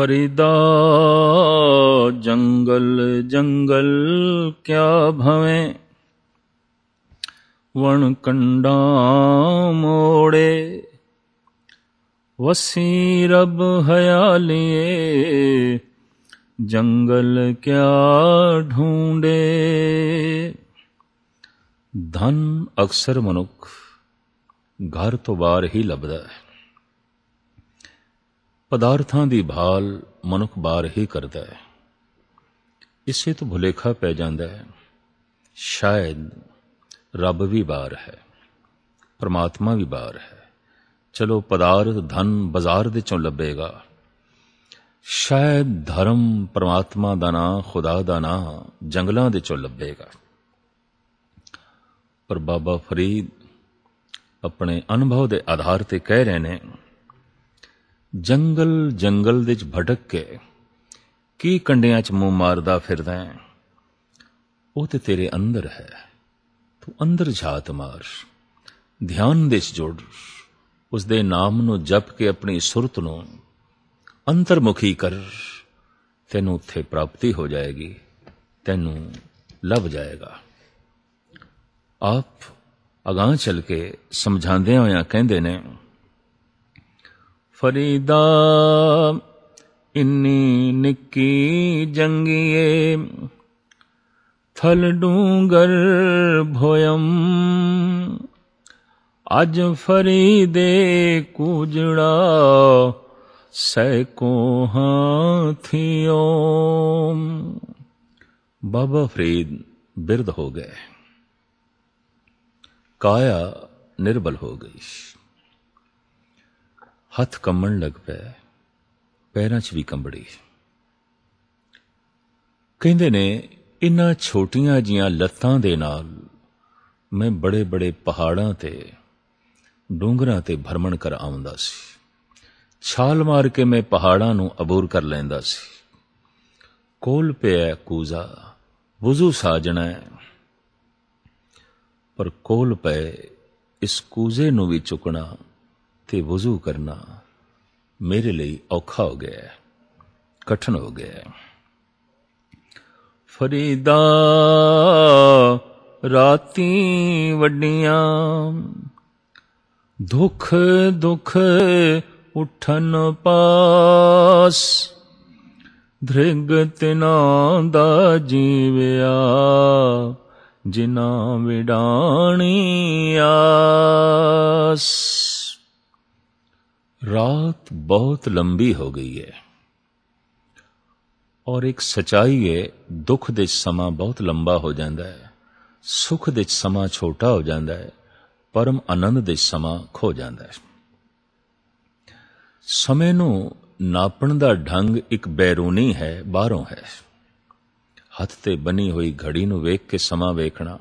ਫਰੀਦਾ, ਜੰਗਲ ਜੰਗਲ ਕਿਆ ਭਵੇਂ? ਵਣ ਕੰਡਾ ਮੋੜੇ, ਵਸੀ ਰਬ ਹਯਾਲੀਏ, ਜੰਗਲ ਕਿਆ ਢੂੰਡੇ? ਧਨ ਅਕਸਰ ਮਨੁੱਖ ਘਰ ਤੋਂ ਬਾਹਰ ਹੀ ਲੱਭਦਾ ਹੈ। ਪਦਾਰਥਾਂ ਦੀ ਭਾਲ ਮਨੁੱਖ ਬਾਰ ਹੀ ਕਰਦਾ ਹੈ। ਇਸੇ ਤੋਂ ਭੁਲੇਖਾ ਪੈ ਜਾਂਦਾ ਹੈ। ਸ਼ਾਇਦ ਰੱਬ ਵੀ ਬਾਹਰ ਹੈ, ਪਰਮਾਤਮਾ ਵੀ ਬਾਰ ਹੈ। ਚਲੋ ਪਦਾਰਥ ਧਨ ਬਾਜ਼ਾਰ ਦੇ ਚੋਂ ਲੱਭੇਗਾ। ਸ਼ਾਇਦ ਧਰਮ ਪਰਮਾਤਮਾ ਦਾ ਨਾਂ, ਖੁਦਾ ਦਾ ਨਾਂ ਜੰਗਲਾਂ ਦੇ ਚੋਂ ਲੱਭੇਗਾ। ਪਰ ਬਾਬਾ ਫਰੀਦ ਆਪਣੇ ਅਨੁਭਵ ਦੇ ਆਧਾਰ ਤੇ ਕਹਿ ਰਹੇ ਨੇ ਜੰਗਲ ਜੰਗਲ ਦੇ ਚ ਭਟਕ ਕੇ ਕੀ ਕੰਡਿਆਂ ਚ ਮੂੰਹ ਮਾਰਦਾ ਫਿਰਦਾ ਹੈ? ਉਹ ਤੇ ਤੇਰੇ ਅੰਦਰ ਹੈ। ਤੂੰ ਅੰਦਰ ਝਾਤ ਮਾਰ। ਧਿਆਨ ਦੇ ਚ ਜੋੜ। ਉਸ ਦੇ ਨਾਮ ਨੂੰ ਜਪ ਕੇ ਆਪਣੀ ਸੁਰਤ ਨੂੰ ਅੰਤਰਮੁਖੀ ਕਰ। ਤੈਨੂੰ ਉੱਥੇ ਪ੍ਰਾਪਤੀ ਹੋ ਜਾਏਗੀ। ਤੈਨੂੰ ਲੱਭ ਜਾਏਗਾ। ਆਪ ਅਗਾਹ ਚੱਲ ਕੇ ਸਮਝਾਉਂਦੇ ਹੋਇਆਂ ਕਹਿੰਦੇ ਨੇ ਫਰੀਦਾ ਇੰਨੀ ਨਿੱਕੀ ਜੰਗੀਏ ਥਲ ਡੂੰਗਰ ਭੋਇਮ ਅਜ ਫਰੀਦੇ ਕੂਜੜਾ ਸੈਕੋ ਹਾਥਿਓ ਬਾਬਾ ਫਰੀਦ ਬਿਰਧ ਹੋ ਗਏ ਕਾਇਆ ਨਿਰਬਲ ਹੋ ਗਈ ਹੱਥ ਕੰਬਣ ਲੱਗ ਪਏ। ਪੈਰਾਂ 'ਚ ਵੀ ਕੰਬੜੀ। ਕਹਿੰਦੇ ਨੇ, ਇਨ੍ਹਾਂ ਛੋਟੀਆਂ ਜੀਆਂ ਲੱਤਾਂ ਦੇ ਨਾਲ ਮੈਂ ਬੜੇ ਬੜੇ ਪਹਾੜਾਂ ਤੇ ਡੂੰਗਰਾਂ ਤੇ ਭਰਮਣ ਕਰ ਆਉਂਦਾ ਸੀ। ਛਾਲ ਮਾਰ ਕੇ ਮੈਂ ਪਹਾੜਾਂ ਨੂੰ ਅਬੂਰ ਕਰ ਲੈਂਦਾ ਸੀ। ਕੋਲ ਪਿਆ ਕੂਜ਼ਾ, ਵਜ਼ੂ ਸਾਜਣਾ ਪਰ ਕੋਲ ਪਏ ਇਸ ਕੂਜ਼ੇ ਨੂੰ ਵੀ ਚੁੱਕਣਾ ਤੇ ਵਜ਼ੂ ਕਰਨਾ ਮੇਰੇ ਲਈ ਔਖਾ ਹੋ ਗਿਆ ਕਠਨ ਹੋ ਗਿਆ ਫਰੀਦਾ ਰਾਤੀ ਵੱਡੀਆਂ, ਦੁੱਖ ਦੁੱਖ ਉਠਨ ਪਾਸ ਧ੍ਰਿਗ ਤਿਨਾ ਦਾ ਜੀਵਿਆ ਜਿਨਾ ਵਿਡਾਣੀ ਆਸ। रात बहुत लंबी हो गई है ਔਰ ਇੱਕ ਸਚਾਈ ਹੈ ਦੁੱਖ ਦੇ ਸਮਾਂ ਬਹੁਤ ਲੰਬਾ ਹੋ ਜਾਂਦਾ ਹੈ ਸੁਖ ਦੇ ਸਮਾਂ ਛੋਟਾ ਹੋ ਜਾਂਦਾ ਹੈ ਪਰਮ ਆਨੰਦ ਦੇ ਸਮਾਂ ਖੋ ਜਾਂਦਾ ਹੈ ਸਮੇਂ ਨੂੰ ਨਾਪਣ ਦਾ ਢੰਗ ਇੱਕ ਬੈਰੂਨੀ ਹੈ ਬਾਹਰੋਂ ਹੈ ਹੱਥ ਤੇ ਬਣੀ ਹੋਈ ਘੜੀ ਨੂੰ ਵੇਖ ਕੇ ਸਮਾਂ ਵੇਖਣਾ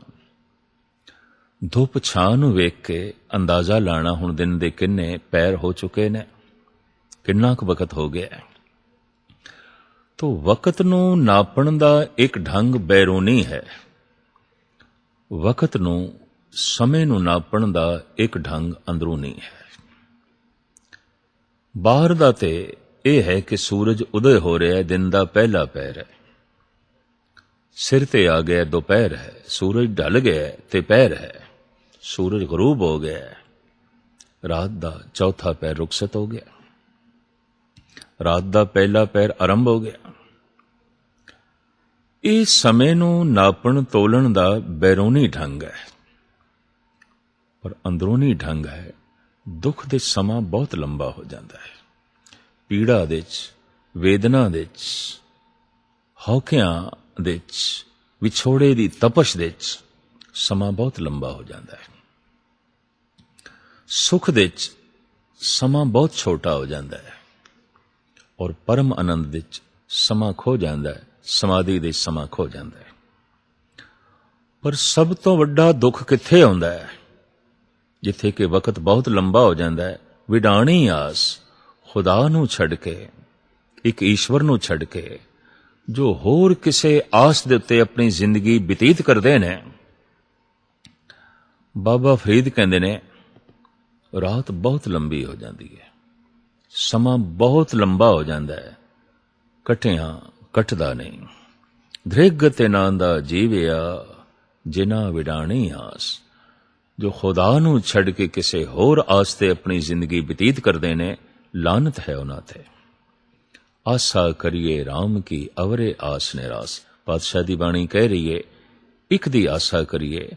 ਧੁੱਪ ਛਾਂ ਨੂੰ ਵੇਖ ਕੇ ਅੰਦਾਜ਼ਾ ਲਾਣਾ ਹੁਣ ਦਿਨ ਦੇ ਕਿੰਨੇ ਪੈਰ ਹੋ ਚੁੱਕੇ ਨੇ, ਕਿੰਨਾ ਕੁ ਵਕਤ ਹੋ ਗਿਆ ਤੋ ਵਕਤ ਨੂੰ ਨਾਪਣ ਦਾ ਇੱਕ ਢੰਗ ਬੈਰੂਨੀ ਹੈ। ਵਕਤ ਨੂੰ ਸਮੇਂ ਨੂੰ ਨਾਪਣ ਦਾ ਇੱਕ ਢੰਗ ਅੰਦਰੂਨੀ ਹੈ। ਬਾਹਰ ਦਾ ਤੇ ਇਹ ਹੈ ਕਿ ਸੂਰਜ ਉਦੈ ਹੋ ਰਿਹਾ ਹੈ, ਦਿਨ ਦਾ ਪਹਿਲਾ ਪੈਰ ਹੈ। ਸਿਰ ਤੇ ਆ ਗਿਆ ਦੁਪਹਿਰ ਹੈ, ਸੂਰਜ ਢਲ ਗਿਆ ਤੇ ਪੈਰ ਹੈ। ਸੂਰਜ ਗਰੂਬ ਹੋ ਗਿਆ। ਰਾਤ ਦਾ ਚੌਥਾ ਪੈਰ ਰੁਕਸਤ ਹੋ ਗਿਆ। ਰਾਤ ਦਾ ਪਹਿਲਾ ਪੈਰ ਆਰੰਭ ਹੋ ਗਿਆ। ਇਹ ਸਮੇਂ ਨੂੰ ਨਾਪਣ ਤੋਲਣ ਦਾ ਬੈਰੂਨੀ ਢੰਗ ਹੈ। ਪਰ ਅੰਦਰੂਨੀ ਢੰਗ ਹੈ, ਦੁੱਖ ਦੇ ਸਮਾਂ ਬਹੁਤ ਲੰਬਾ ਹੋ ਜਾਂਦਾ ਹੈ। ਪੀੜਾ ਦੇ ਚ ਵੇਦਨਾ ਦੇ ਚ ਹੌਕਿਆਂ ਦੇ ਚ ਵਿਛੋੜੇ ਦੀ ਤਪਸ਼ ਦੇ ਚ ਸਮਾਂ ਬਹੁਤ ਲੰਬਾ ਹੋ ਜਾਂਦਾ ਹੈ। ਸੁਖ ਦੇ ਚ ਸਮਾਂ ਬਹੁਤ ਛੋਟਾ ਹੋ ਜਾਂਦਾ ਹੈ ਔਰ ਪਰਮ ਆਨੰਦ ਵਿੱਚ ਸਮਾਂ ਖੋ ਜਾਂਦਾ ਹੈ, ਸਮਾਧੀ ਦੇ ਸਮਾਂ ਖੋ ਜਾਂਦਾ ਹੈ। ਪਰ ਸਭ ਤੋਂ ਵੱਡਾ ਦੁੱਖ ਕਿੱਥੇ ਆਉਂਦਾ ਹੈ? ਜਿੱਥੇ ਕਿ ਵਕਤ ਬਹੁਤ ਲੰਬਾ ਹੋ ਜਾਂਦਾ ਹੈ, ਵਿਡਾਣੀ ਆਸ ਖੁਦਾ ਨੂੰ ਛੱਡ ਕੇ, ਇੱਕ ਈਸ਼ਵਰ ਨੂੰ ਛੱਡ ਕੇ, ਜੋ ਹੋਰ ਕਿਸੇ ਆਸ ਦੇ ਉੱਤੇ ਆਪਣੀ ਜ਼ਿੰਦਗੀ ਬਤੀਤ ਕਰਦੇ ਨੇ। ਬਾਬਾ ਫਰੀਦ ਕਹਿੰਦੇ ਨੇ, ਰਾਤ ਬਹੁਤ ਲੰਬੀ ਹੋ ਜਾਂਦੀ ਹੈ। ਸਮਾਂ ਬਹੁਤ ਲੰਬਾ ਹੋ ਜਾਂਦਾ ਹੈ। ਕਟਿਆਂ ਕਟਦਾ ਨਹੀਂ। ਧ੍ਰਿਗ ਤੇ ਨਾਂ ਦਾ ਜੀਵਿਆ ਜਿਨਾ ਵਿਡਾਣੀ ਆਸ। ਜੋ ਖੁਦਾ ਨੂੰ ਛੱਡ ਕੇ ਕਿਸੇ ਹੋਰ ਆਸ ਤੇ ਆਪਣੀ ਜ਼ਿੰਦਗੀ ਬਤੀਤ ਕਰਦੇ ਨੇ ਲਾਨਤ ਹੈ ਉਹਨਾਂ ਤੇ। ਆਸਾ ਕਰੀਏ RAM ਕੀ ਅਵਰੇ ਆਸ ਨਿਰਾਸ। ਪਾਤਸ਼ਾਹ ਦੀ ਬਾਣੀ ਕਹਿ ਰਹੀ ਹੈ ਇੱਕ ਦੀ ਆਸਾ ਕਰੀਏ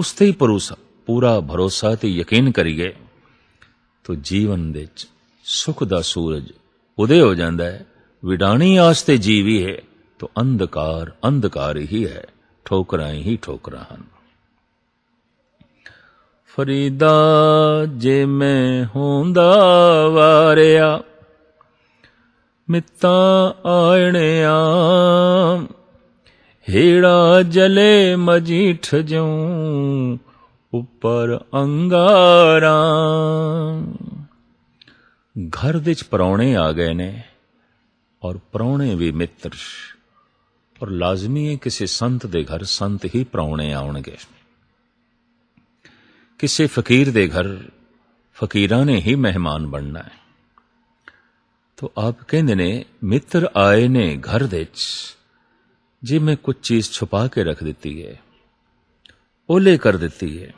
ਉਸ ਤੇ ਹੀ ਭਰੋਸਾ, ਪੂਰਾ ਭਰੋਸਾ ਤੇ ਯਕੀਨ ਕਰੀਏ ਤੋ ਜੀਵਨ ਵਿੱਚ ਸੁਖ ਦਾ ਸੂਰਜ ਉਦੇ ਹੋ ਜਾਂਦਾ ਹੈ। ਵਿਡਾਣੀ ਆਸ ਜੀਵੀ ਹੈ ਤੋ ਅੰਧਕਾਰ ਅੰਧਕਾਰ ਹੀ ਹੈ। ਠੋਕਰਾਂ ਹੀ ਠੋਕਰਾਂ ਹਨ। ਫਰੀਦਾ ਜੇ ਮੈਂ ਹੁੰਦਾ ਵਾਰਿਆ, ਮਿੱਤਾਂ ਆਣਿਆ ਹੀੜਾ ਜਲੇ ਮਜੀਠ ਜਉ ਉੱਪਰ ਅੰਗਾਰਾਂ। ਘਰ ਵਿੱਚ ਪਰੌਣੇ ਆ ਗਏ ਨੇ ਔਰ ਪਰੌਣੇ ਵੀ ਮਿੱਤਰ ਔਰ ਲਾਜ਼ਮੀ ਹੈ ਕਿਸੇ ਸੰਤ ਦੇ ਘਰ ਸੰਤ ਹੀ ਪਰੌਣੇ ਆਉਣਗੇ। ਕਿਸੇ ਫਕੀਰ ਦੇ ਘਰ ਫਕੀਰਾਂ ਨੇ ਹੀ ਮਹਿਮਾਨ ਬਣਨਾ ਹੈ। ਤੋ ਆਪ ਕਹਿੰਦੇ ਨੇ, ਮਿੱਤਰ ਆਏ ਨੇ ਘਰ ਵਿੱਚ। ਜੇ ਮੈਂ ਕੁਝ ਚੀਜ਼ ਛੁਪਾ ਕੇ ਰੱਖ ਦਿੱਤੀ ਹੈ ਓਲੇ ਕਰ ਦਿੱਤੀ ਹੈ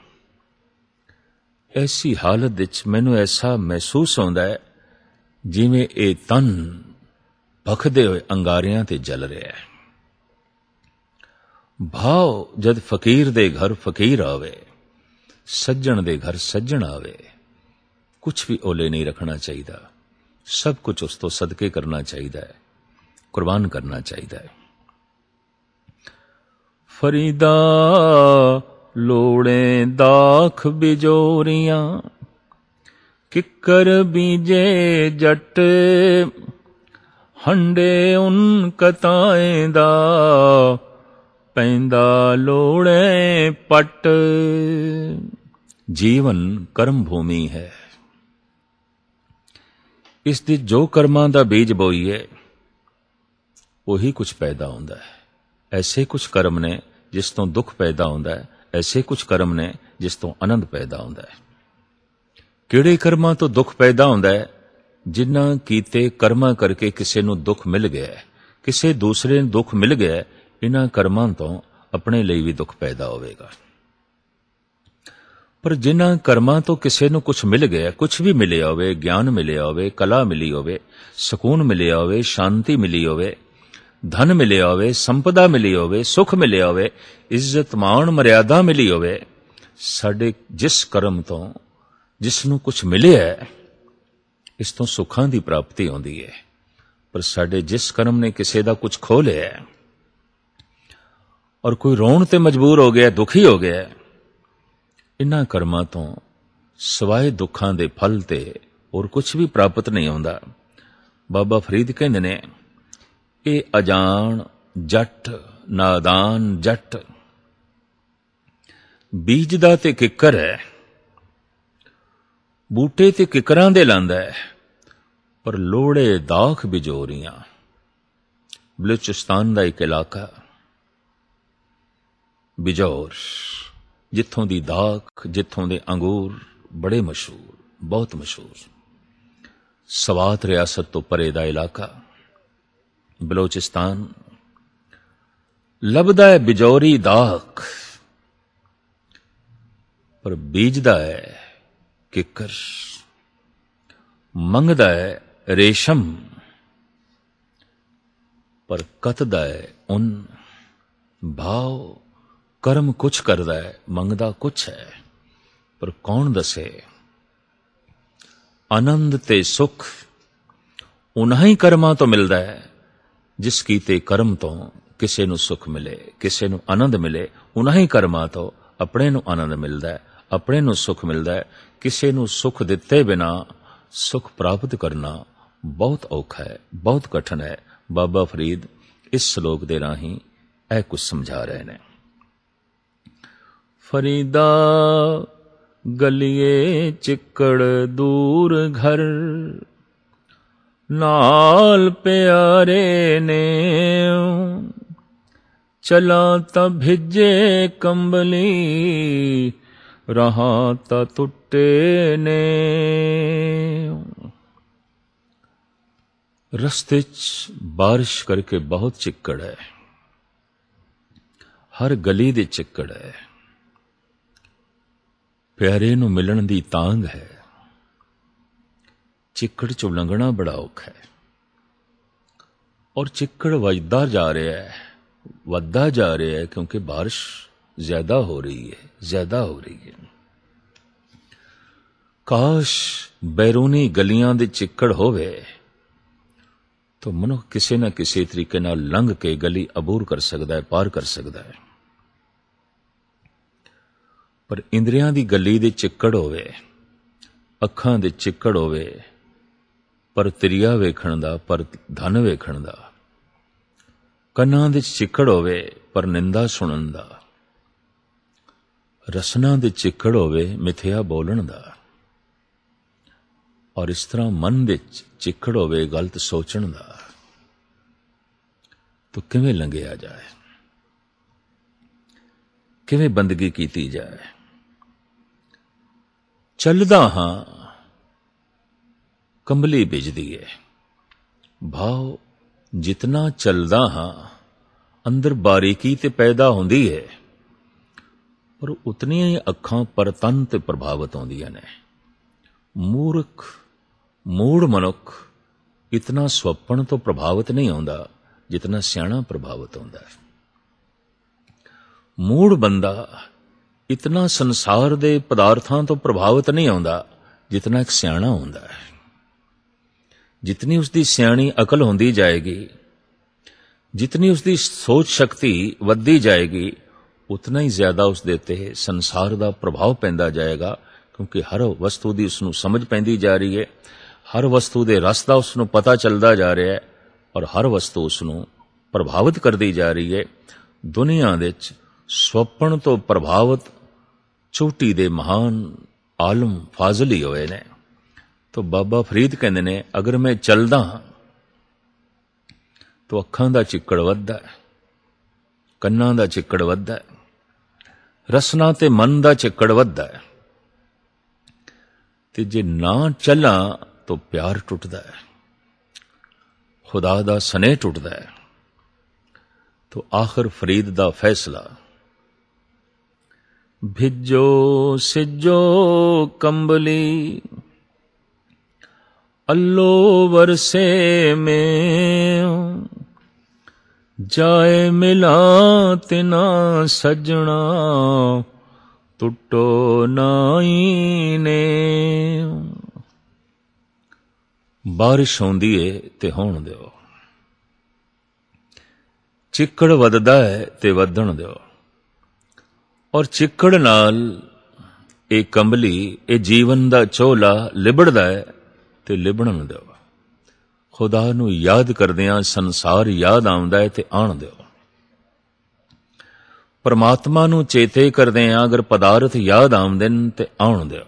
ਐਸੀ ਹਾਲਤ ਵਿੱਚ ਮੈਨੂੰ ਐਸਾ ਮਹਿਸੂਸ ਹੁੰਦਾ ਹੈ ਜਿਵੇਂ ਇਹ ਤਨ ਭਖਦੇ ਹੋਏ ਅੰਗਾਰਿਆਂ ਤੇ ਜਲ ਰਿਹਾ ਹੈ ਭਾਵ ਜਦ ਫਕੀਰ ਦੇ ਘਰ ਫਕੀਰ ਆਵੇ ਸੱਜਣ ਦੇ ਘਰ ਸੱਜਣ ਆਵੇ ਕੁਝ ਵੀ ਓਲੇ ਨਹੀਂ ਰੱਖਣਾ ਚਾਹੀਦਾ ਸਭ ਕੁਝ ਉਸ ਤੋਂ ਸਦਕੇ ਕਰਨਾ ਚਾਹੀਦਾ ਹੈ ਕੁਰਬਾਨ ਕਰਨਾ ਚਾਹੀਦਾ ਹੈ ਫਰੀਦਾ ਲੋੜੇ ਦਾਖ ਬਿਜੋਰੀਆਂ, ਕਿੱਕਰ ਬੀਜੇ ਜੱਟ, ਹੰਡੇ ਉਨ ਕਤਾਏ ਦਾ ਪੈਂਦਾ ਲੋੜੇ ਪਟ। ਜੀਵਨ ਕਰਮ ਭੂਮੀ ਹੈ। ਇਸ ਦੇ ਜੋ ਕਰਮਾਂ ਦਾ ਬੀਜ ਬੋਈਏ, ਉਹੀ ਕੁਝ ਪੈਦਾ ਹੁੰਦਾ ਹੈ। ਐਸੇ ਕੁਝ ਕਰਮ ਨੇ ਜਿਸ ਤੋਂ ਦੁੱਖ ਪੈਦਾ ਹੁੰਦਾ ਹੈ, ਐਸੇ ਕੁਝ ਕਰਮ ਨੇ ਜਿਸ ਤੋਂ ਆਨੰਦ ਪੈਦਾ ਹੁੰਦਾ ਹੈ। ਕਿਹੜੇ ਕਰਮਾਂ ਤੋਂ ਦੁੱਖ ਪੈਦਾ ਹੁੰਦਾ ਹੈ? ਜਿਨ੍ਹਾਂ ਕੀਤੇ ਕਰਮਾਂ ਕਰਕੇ ਕਿਸੇ ਨੂੰ ਦੁੱਖ ਮਿਲ ਗਿਆ ਹੈ, ਕਿਸੇ ਦੂਸਰੇ ਨੂੰ ਦੁੱਖ ਮਿਲ ਗਿਆ ਹੈ ਇਹਨਾਂ ਕਰਮਾਂ ਤੋਂ ਆਪਣੇ ਲਈ ਵੀ ਦੁੱਖ ਪੈਦਾ ਹੋਵੇਗਾ। ਪਰ ਜਿਨ੍ਹਾਂ ਕਰਮਾਂ ਤੋਂ ਕਿਸੇ ਨੂੰ ਕੁਝ ਮਿਲ ਗਿਆ ਕੁਝ ਵੀ ਮਿਲਿਆ ਹੋਵੇ, ਗਿਆਨ ਮਿਲਿਆ ਹੋਵੇ, ਕਲਾ ਮਿਲੀ ਹੋਵੇ, ਸਕੂਨ ਮਿਲਿਆ ਹੋਵੇ, ਸ਼ਾਂਤੀ ਮਿਲੀ ਹੋਵੇ ਧਨ ਮਿਲਿਆ ਹੋਵੇ, ਸੰਪਦਾ ਮਿਲੀ ਹੋਵੇ, ਸੁਖ ਮਿਲਿਆ ਹੋਵੇ, ਇੱਜ਼ਤ, ਮਾਣ, ਮਰਿਆਦਾ ਮਿਲੀ ਹੋਵੇ, ਸਾਡੇ ਜਿਸ ਕਰਮ ਤੋਂ, ਜਿਸ ਨੂੰ ਕੁਝ ਮਿਲਿਆ ਇਸ ਤੋਂ ਸੁੱਖਾਂ ਦੀ ਪ੍ਰਾਪਤੀ ਹੁੰਦੀ ਹੈ। ਪਰ ਸਾਡੇ ਜਿਸ ਕਰਮ ਨੇ ਕਿਸੇ ਦਾ ਕੁਝ ਖੋ ਲਿਆ ਔਰ ਕੋਈ ਰੋਣ ਤੇ ਮਜਬੂਰ ਹੋ ਗਿਆ, ਦੁਖੀ ਹੋ ਗਿਆ, ਇਨ੍ਹਾਂ ਕਰਮਾਂ ਤੋਂ ਸਵਾਏ ਦੁੱਖਾਂ ਦੇ ਫਲ ਤੇ ਹੋਰ ਕੁਝ ਵੀ ਪ੍ਰਾਪਤ ਨਹੀਂ ਹੁੰਦਾ। ਬਾਬਾ ਫਰੀਦ ਕਹਿੰਦੇ ਨੇ ਇਹ ਅਜਾਣ ਜੱਟ ਨਾਦਾਨ ਜੱਟ ਬੀਜ ਦਾ ਤੇ ਕਿੱਕਰ ਹੈ, ਬੂਟੇ ਤੇ ਕਿਕਰਾਂ ਦੇ ਲਾਂਦਾ ਹੈ, ਪਰ ਲੋੜੇ ਦਾਖ ਬਿਜੋਰੀਆਂ। ਬਲੂਚਿਸਤਾਨ ਦਾ ਇੱਕ ਇਲਾਕਾ, ਬਿਜੌਰ, ਜਿੱਥੋਂ ਦੀ ਦਾਖ, ਜਿੱਥੋਂ ਦੇ ਅੰਗੂਰ, ਬੜੇ ਮਸ਼ਹੂਰ, ਬਹੁਤ ਮਸ਼ਹੂਰ। ਸਵਾਤ ਰਿਆਸਤ ਤੋਂ ਪਰੇ ਦਾ ਇਲਾਕਾ। ਬਲੋਚਿਸਤਾਨ। ਲੱਭਦਾ ਹੈ ਬਿਜੌਰੀ ਦਾਖ, ਪਰ ਬੀਜਦਾ ਹੈ ਕਿੱਕਰ। ਮੰਗਦਾ ਹੈ ਰੇਸ਼ਮ, ਪਰ ਕਤਦਾ ਹੈ ਉਨ। ਭਾਵ ਕਰਮ ਕੁਛ ਕਰਦਾ ਹੈ, ਮੰਗਦਾ ਕੁਛ ਹੈ, ਪਰ ਕੌਣ ਦੱਸੇ? ਆਨੰਦ ਤੇ ਸੁਖ, ਉਨ੍ਹਾਂ ਹੀ ਕਰਮਾਂ ਤੋਂ ਮਿਲਦਾ ਹੈ। ਜਿਸ ਕੀਤੇ ਕਰਮ ਤੋਂ ਕਿਸੇ ਨੂੰ ਸੁਖ ਮਿਲੇ, ਕਿਸੇ ਨੂੰ ਆਨੰਦ ਮਿਲੇ ਉਨ੍ਹਾਂ ਹੀ ਕਰਮਾਂ ਤੋਂ ਆਪਣੇ ਨੂੰ ਆਨੰਦ ਮਿਲਦਾ ਹੈ, ਆਪਣੇ ਨੂੰ ਸੁਖ ਮਿਲਦਾ ਹੈ। ਕਿਸੇ ਨੂੰ ਸੁਖ ਦਿੱਤੇ ਬਿਨਾ ਸੁਖ ਪ੍ਰਾਪਤ ਕਰਨਾ ਬਹੁਤ ਔਖਾ ਹੈ, ਬਹੁਤ ਕਠਨ ਹੈ। ਬਾਬਾ ਫਰੀਦ ਇਸ ਸ਼ਲੋਕ ਦੇ ਰਾਹੀਂ ਇਹ ਕੁਝ ਸਮਝਾ ਰਹੇ ਨੇ। ਫਰੀਦਾ ਗਲੀਏ ਚਿੱਕੜ ਦੂਰ ਘਰ ਨਾਲ ਪਿਆਰੇ ਨੇ। ਚਲਾ ਤਾਂ ਭਿੱਜੇ ਕੰਬਲੀ, ਰਹਾ ਤਾਂ ਟੁੱਟੇ ਨੇ। ਰਸਤੇ 'ਚ ਬਾਰਿਸ਼ ਕਰਕੇ ਬਹੁਤ ਚਿੱਕੜ ਹੈ। ਹਰ ਗਲੀ ਦੇ ਚਿੱਕੜ ਹੈ। ਪਿਆਰੇ ਨੂੰ ਮਿਲਣ ਦੀ ਤਾਂਗ ਹੈ। ਚਿੱਕੜ ਚੋਂ ਲੰਘਣਾ ਬੜਾ ਔਖਾ ਹੈ। ਔਰ ਚਿੱਕੜ ਵੱਜਦਾ ਜਾ ਰਿਹਾ ਹੈ, ਵੱਧਦਾ ਜਾ ਰਿਹਾ ਹੈ ਕਿਉਂਕਿ ਬਾਰਿਸ਼ ਜ਼ਿਆਦਾ ਹੋ ਰਹੀ ਹੈ, ਜ਼ਿਆਦਾ ਹੋ ਰਹੀ ਹੈ। ਕਾਸ਼ ਬੈਰੂਨੀ ਗਲੀਆਂ ਦੇ ਚਿੱਕੜ ਹੋਵੇ, ਤਾਂ ਮਨੁੱਖ ਕਿਸੇ ਨਾ ਕਿਸੇ ਤਰੀਕੇ ਨਾਲ ਲੰਘ ਕੇ ਗਲੀ ਅਬੂਰ ਕਰ ਸਕਦਾ ਹੈ, ਪਾਰ ਕਰ ਸਕਦਾ ਹੈ। ਪਰ ਇੰਦਰੀਆਂ ਦੀ ਗਲੀ ਦੇ ਚਿੱਕੜ ਹੋਵੇ, ਅੱਖਾਂ ਦੇ ਚਿੱਕੜ ਹੋਵੇ ਪਰ ਤਰੀਆ ਵੇਖਣ ਦਾ, ਪਰ ਧਨ ਵੇਖਣ ਦਾ। ਕੰਨਾਂ ਦੇ ਚਿੱਕੜ ਹੋਵੇ, ਪਰ ਨਿੰਦਾ ਸੁਣਨ ਦਾ। ਰਸਨਾ ਦੇ ਚਿੱਕੜ ਹੋਵੇ, ਮਿਥਿਆ ਬੋਲਣ ਦਾ। ਔਰ ਇਸ ਤਰ੍ਹਾਂ ਮਨ ਵਿੱਚ ਚਿੱਕੜ ਹੋਵੇ, ਗਲਤ ਸੋਚਣ ਦਾ। ਤੋ ਕਿਵੇਂ ਲੰਘਿਆ ਜਾਏ? ਕਿਵੇਂ ਬੰਦਗੀ ਕੀਤੀ ਜਾਏ? ਚੱਲਦਾ ਹਾਂ ਕੰਬਲੀ ਭਿਜਦੀ ਹੈ ਭਾਵ ਜਿਤਨਾ ਚੱਲਦਾ ਹਾਂ, ਅੰਦਰ ਬਾਰੀਕੀ ਤੇ ਪੈਦਾ ਹੁੰਦੀ ਹੈ ਪਰ ਉਤਨੀਆਂ ਹੀ ਅੱਖਾਂ ਪਰਤਨ ਤੇ ਪ੍ਰਭਾਵਿਤ ਹੁੰਦੀਆਂ ਨੇ। ਮੂਰਖ, ਮੂੜ ਮਨੁੱਖ, ਇਤਨਾ ਸੁਪਨ ਤੋਂ ਪ੍ਰਭਾਵਿਤ ਨਹੀਂ ਹੁੰਦਾ, ਜਿਤਨਾ ਸਿਆਣਾ ਪ੍ਰਭਾਵਿਤ ਹੁੰਦਾ। ਹੈ ਮੂੜ ਬੰਦਾ ਇਤਨਾ ਸੰਸਾਰ ਦੇ ਪਦਾਰਥਾਂ ਤੋਂ ਪ੍ਰਭਾਵਿਤ ਨਹੀਂ ਹੁੰਦਾ, ਜਿਤਨਾ ਇੱਕ ਸਿਆਣਾ ਹੁੰਦਾ। ਹੈ ਜਿਤਨੀ ਉਸ ਦੀ ਸਿਆਣੀ ਅਕਲ ਹੁੰਦੀ ਜਾਏਗੀ, ਜਿਤਨੀ ਉਸ ਦੀ ਸੋਚ ਸ਼ਕਤੀ ਵੱਧਦੀ ਜਾਏਗੀ, ਉਤਨਾ ਹੀ ਜ਼ਿਆਦਾ ਉਸ ਦੇ ਉੱਤੇ ਸੰਸਾਰ ਦਾ ਪ੍ਰਭਾਵ ਪੈਂਦਾ ਜਾਏਗਾ, ਕਿਉਂਕਿ ਹਰ ਵਸਤੂ ਦੀ ਉਸ ਨੂੰ ਸਮਝ ਪੈਂਦੀ ਜਾ ਰਹੀ ਹੈ, ਹਰ ਵਸਤੂ ਦੇ ਰਸ ਦਾ ਉਸ ਨੂੰ ਪਤਾ ਚੱਲਦਾ ਜਾ ਰਿਹਾ ਹੈ, ਔਰ ਹਰ ਵਸਤੂ ਉਸ ਨੂੰ ਪ੍ਰਭਾਵਿਤ ਕਰਦੀ ਜਾ ਰਹੀ ਹੈ। ਦੁਨੀਆ ਦੇ ਵਿੱਚ ਸੁਪਨ ਤੋਂ ਪ੍ਰਭਾਵਿਤ ਛੋਟੀ ਦੇ ਮਹਾਨ ਆਲਮ ਫਾਜ਼ਲੀ ਹੋਏ ਨੇ। ਤੋ ਬਾਬਾ ਫਰੀਦ ਕਹਿੰਦੇ ਨੇ, ਅਗਰ ਮੈਂ ਚੱਲਦਾ ਹਾਂ, ਤਾਂ ਅੱਖਾਂ ਦਾ ਚਿੱਕੜ ਵੱਧਦਾ ਹੈ, ਕੰਨਾਂ ਦਾ ਚਿੱਕੜ ਵੱਧਦਾ ਹੈ, ਰਸਨਾ ਤੇ ਮਨ ਦਾ ਚਿੱਕੜ ਵੱਧਦਾ ਹੈ, ਤੇ ਜੇ ਨਾ ਚੱਲਾਂ ਤਾਂ ਪਿਆਰ ਟੁੱਟਦਾ ਹੈ, ਖੁਦਾ ਦਾ ਸਨੇਹ ਟੁੱਟਦਾ ਹੈ, ਤੋ ਆਖਰ ਫਰੀਦ ਦਾ ਫੈਸਲਾ, ਭਿੱਜੋ, ਸਿਜੋ, ਕੰਬਲੀ ਅੱਲੋ ਵਰਸੇ ਮੈਂ ਜਾਏ ਮਿਲਾ ਤਿਨਾ ਸਜਣਾ, ਟੁੱਟੋ ਨਾਈ ਨੇ ਬਾਰਿਸ਼ ਹੁੰਦੀ ਏ ਤੇ ਹੋਣ ਦਿਓ। ਚਿੱਕੜ ਵੱਧਦਾ ਹੈ ਤੇ ਵਧਣ ਦਿਓ। ਔਰ ਚਿੱਕੜ ਨਾਲ ਇਹ ਕੰਬਲੀ, ਇਹ ਜੀਵਨ ਦਾ ਚੋਲਾ ਲਿਬੜਦਾ ਹੈ ਤੇ ਲਿਬਣਨ ਦਿਓ। ਖੁਦਾ ਨੂੰ ਯਾਦ ਕਰਦਿਆਂ ਸੰਸਾਰ ਯਾਦ ਆਉਂਦਾ ਹੈ ਤੇ ਆਣ ਦਿਓ। ਪਰਮਾਤਮਾ ਨੂੰ ਚੇਤੇ ਕਰਦਿਆਂ ਅਗਰ ਪਦਾਰਥ ਯਾਦ ਆਉਂਦੇ ਨੇ ਤੇ ਆਉਣ ਦਿਓ।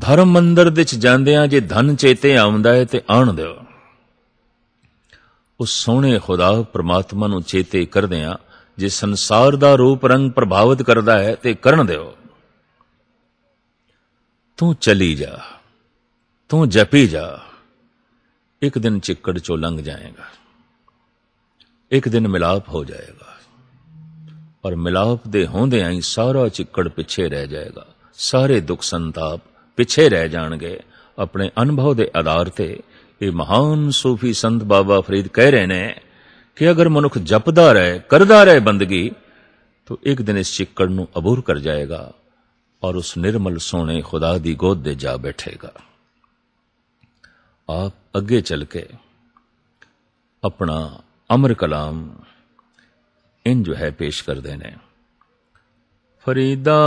ਧਰਮ ਮੰਦਰ ਵਿੱਚ ਜਾਂਦਿਆਂ ਜੇ ਧਨ ਚੇਤੇ ਆਉਂਦਾ ਹੈ ਤੇ ਆਣ ਦਿਓ। ਉਸ ਸੋਹਣੇ ਖੁਦਾ ਪਰਮਾਤਮਾ ਨੂੰ ਚੇਤੇ ਕਰਦਿਆਂ ਜੇ ਸੰਸਾਰ ਦਾ ਰੂਪ ਰੰਗ ਪ੍ਰਭਾਵਿਤ ਕਰਦਾ ਹੈ ਤੇ ਕਰਨ ਦਿਓ। ਤੂੰ ਚਲੀ ਜਾ। ਤੂੰ ਜਪੀ ਜਾ। ਇੱਕ ਦਿਨ ਚਿੱਕੜ ਚੋਂ ਲੰਘ ਜਾਏਗਾ। ਇੱਕ ਦਿਨ ਮਿਲਾਪ ਹੋ ਜਾਏਗਾ। ਔਰ ਮਿਲਾਪ ਦੇ ਹੁੰਦਿਆਂ ਹੀ ਸਾਰਾ ਚਿੱਕੜ ਪਿੱਛੇ ਰਹਿ ਜਾਏਗਾ। ਸਾਰੇ ਦੁੱਖ ਸੰਤਾਪ ਪਿੱਛੇ ਰਹਿ ਜਾਣਗੇ। ਆਪਣੇ ਅਨੁਭਵ ਦੇ ਆਧਾਰ ਤੇ ਇਹ ਮਹਾਨ ਸੂਫੀ ਸੰਤ ਬਾਬਾ ਫਰੀਦ ਕਹਿ ਰਹੇ ਨੇ ਕਿ ਅਗਰ ਮਨੁੱਖ ਜਪਦਾ ਰਹੇ, ਕਰਦਾ ਰਹੇ ਬੰਦਗੀ, ਤਾਂ ਇੱਕ ਦਿਨ ਇਸ ਚਿੱਕੜ ਨੂੰ ਅਬੂਰ ਕਰ ਜਾਏਗਾ ਔਰ ਉਸ ਨਿਰਮਲ ਸੋਹਣੇ ਖੁਦਾ ਦੀ ਗੋਦ ਦੇ ਜਾ ਬੈਠੇਗਾ। ਆਪ ਅੱਗੇ ਚੱਲ ਕੇ ਆਪਣਾ ਅਮਰ ਕਲਾਮ ਇਨ ਜੋ ਹੈ ਪੇਸ਼ ਕਰਦੇ ਨੇ। ਫਰੀਦਾ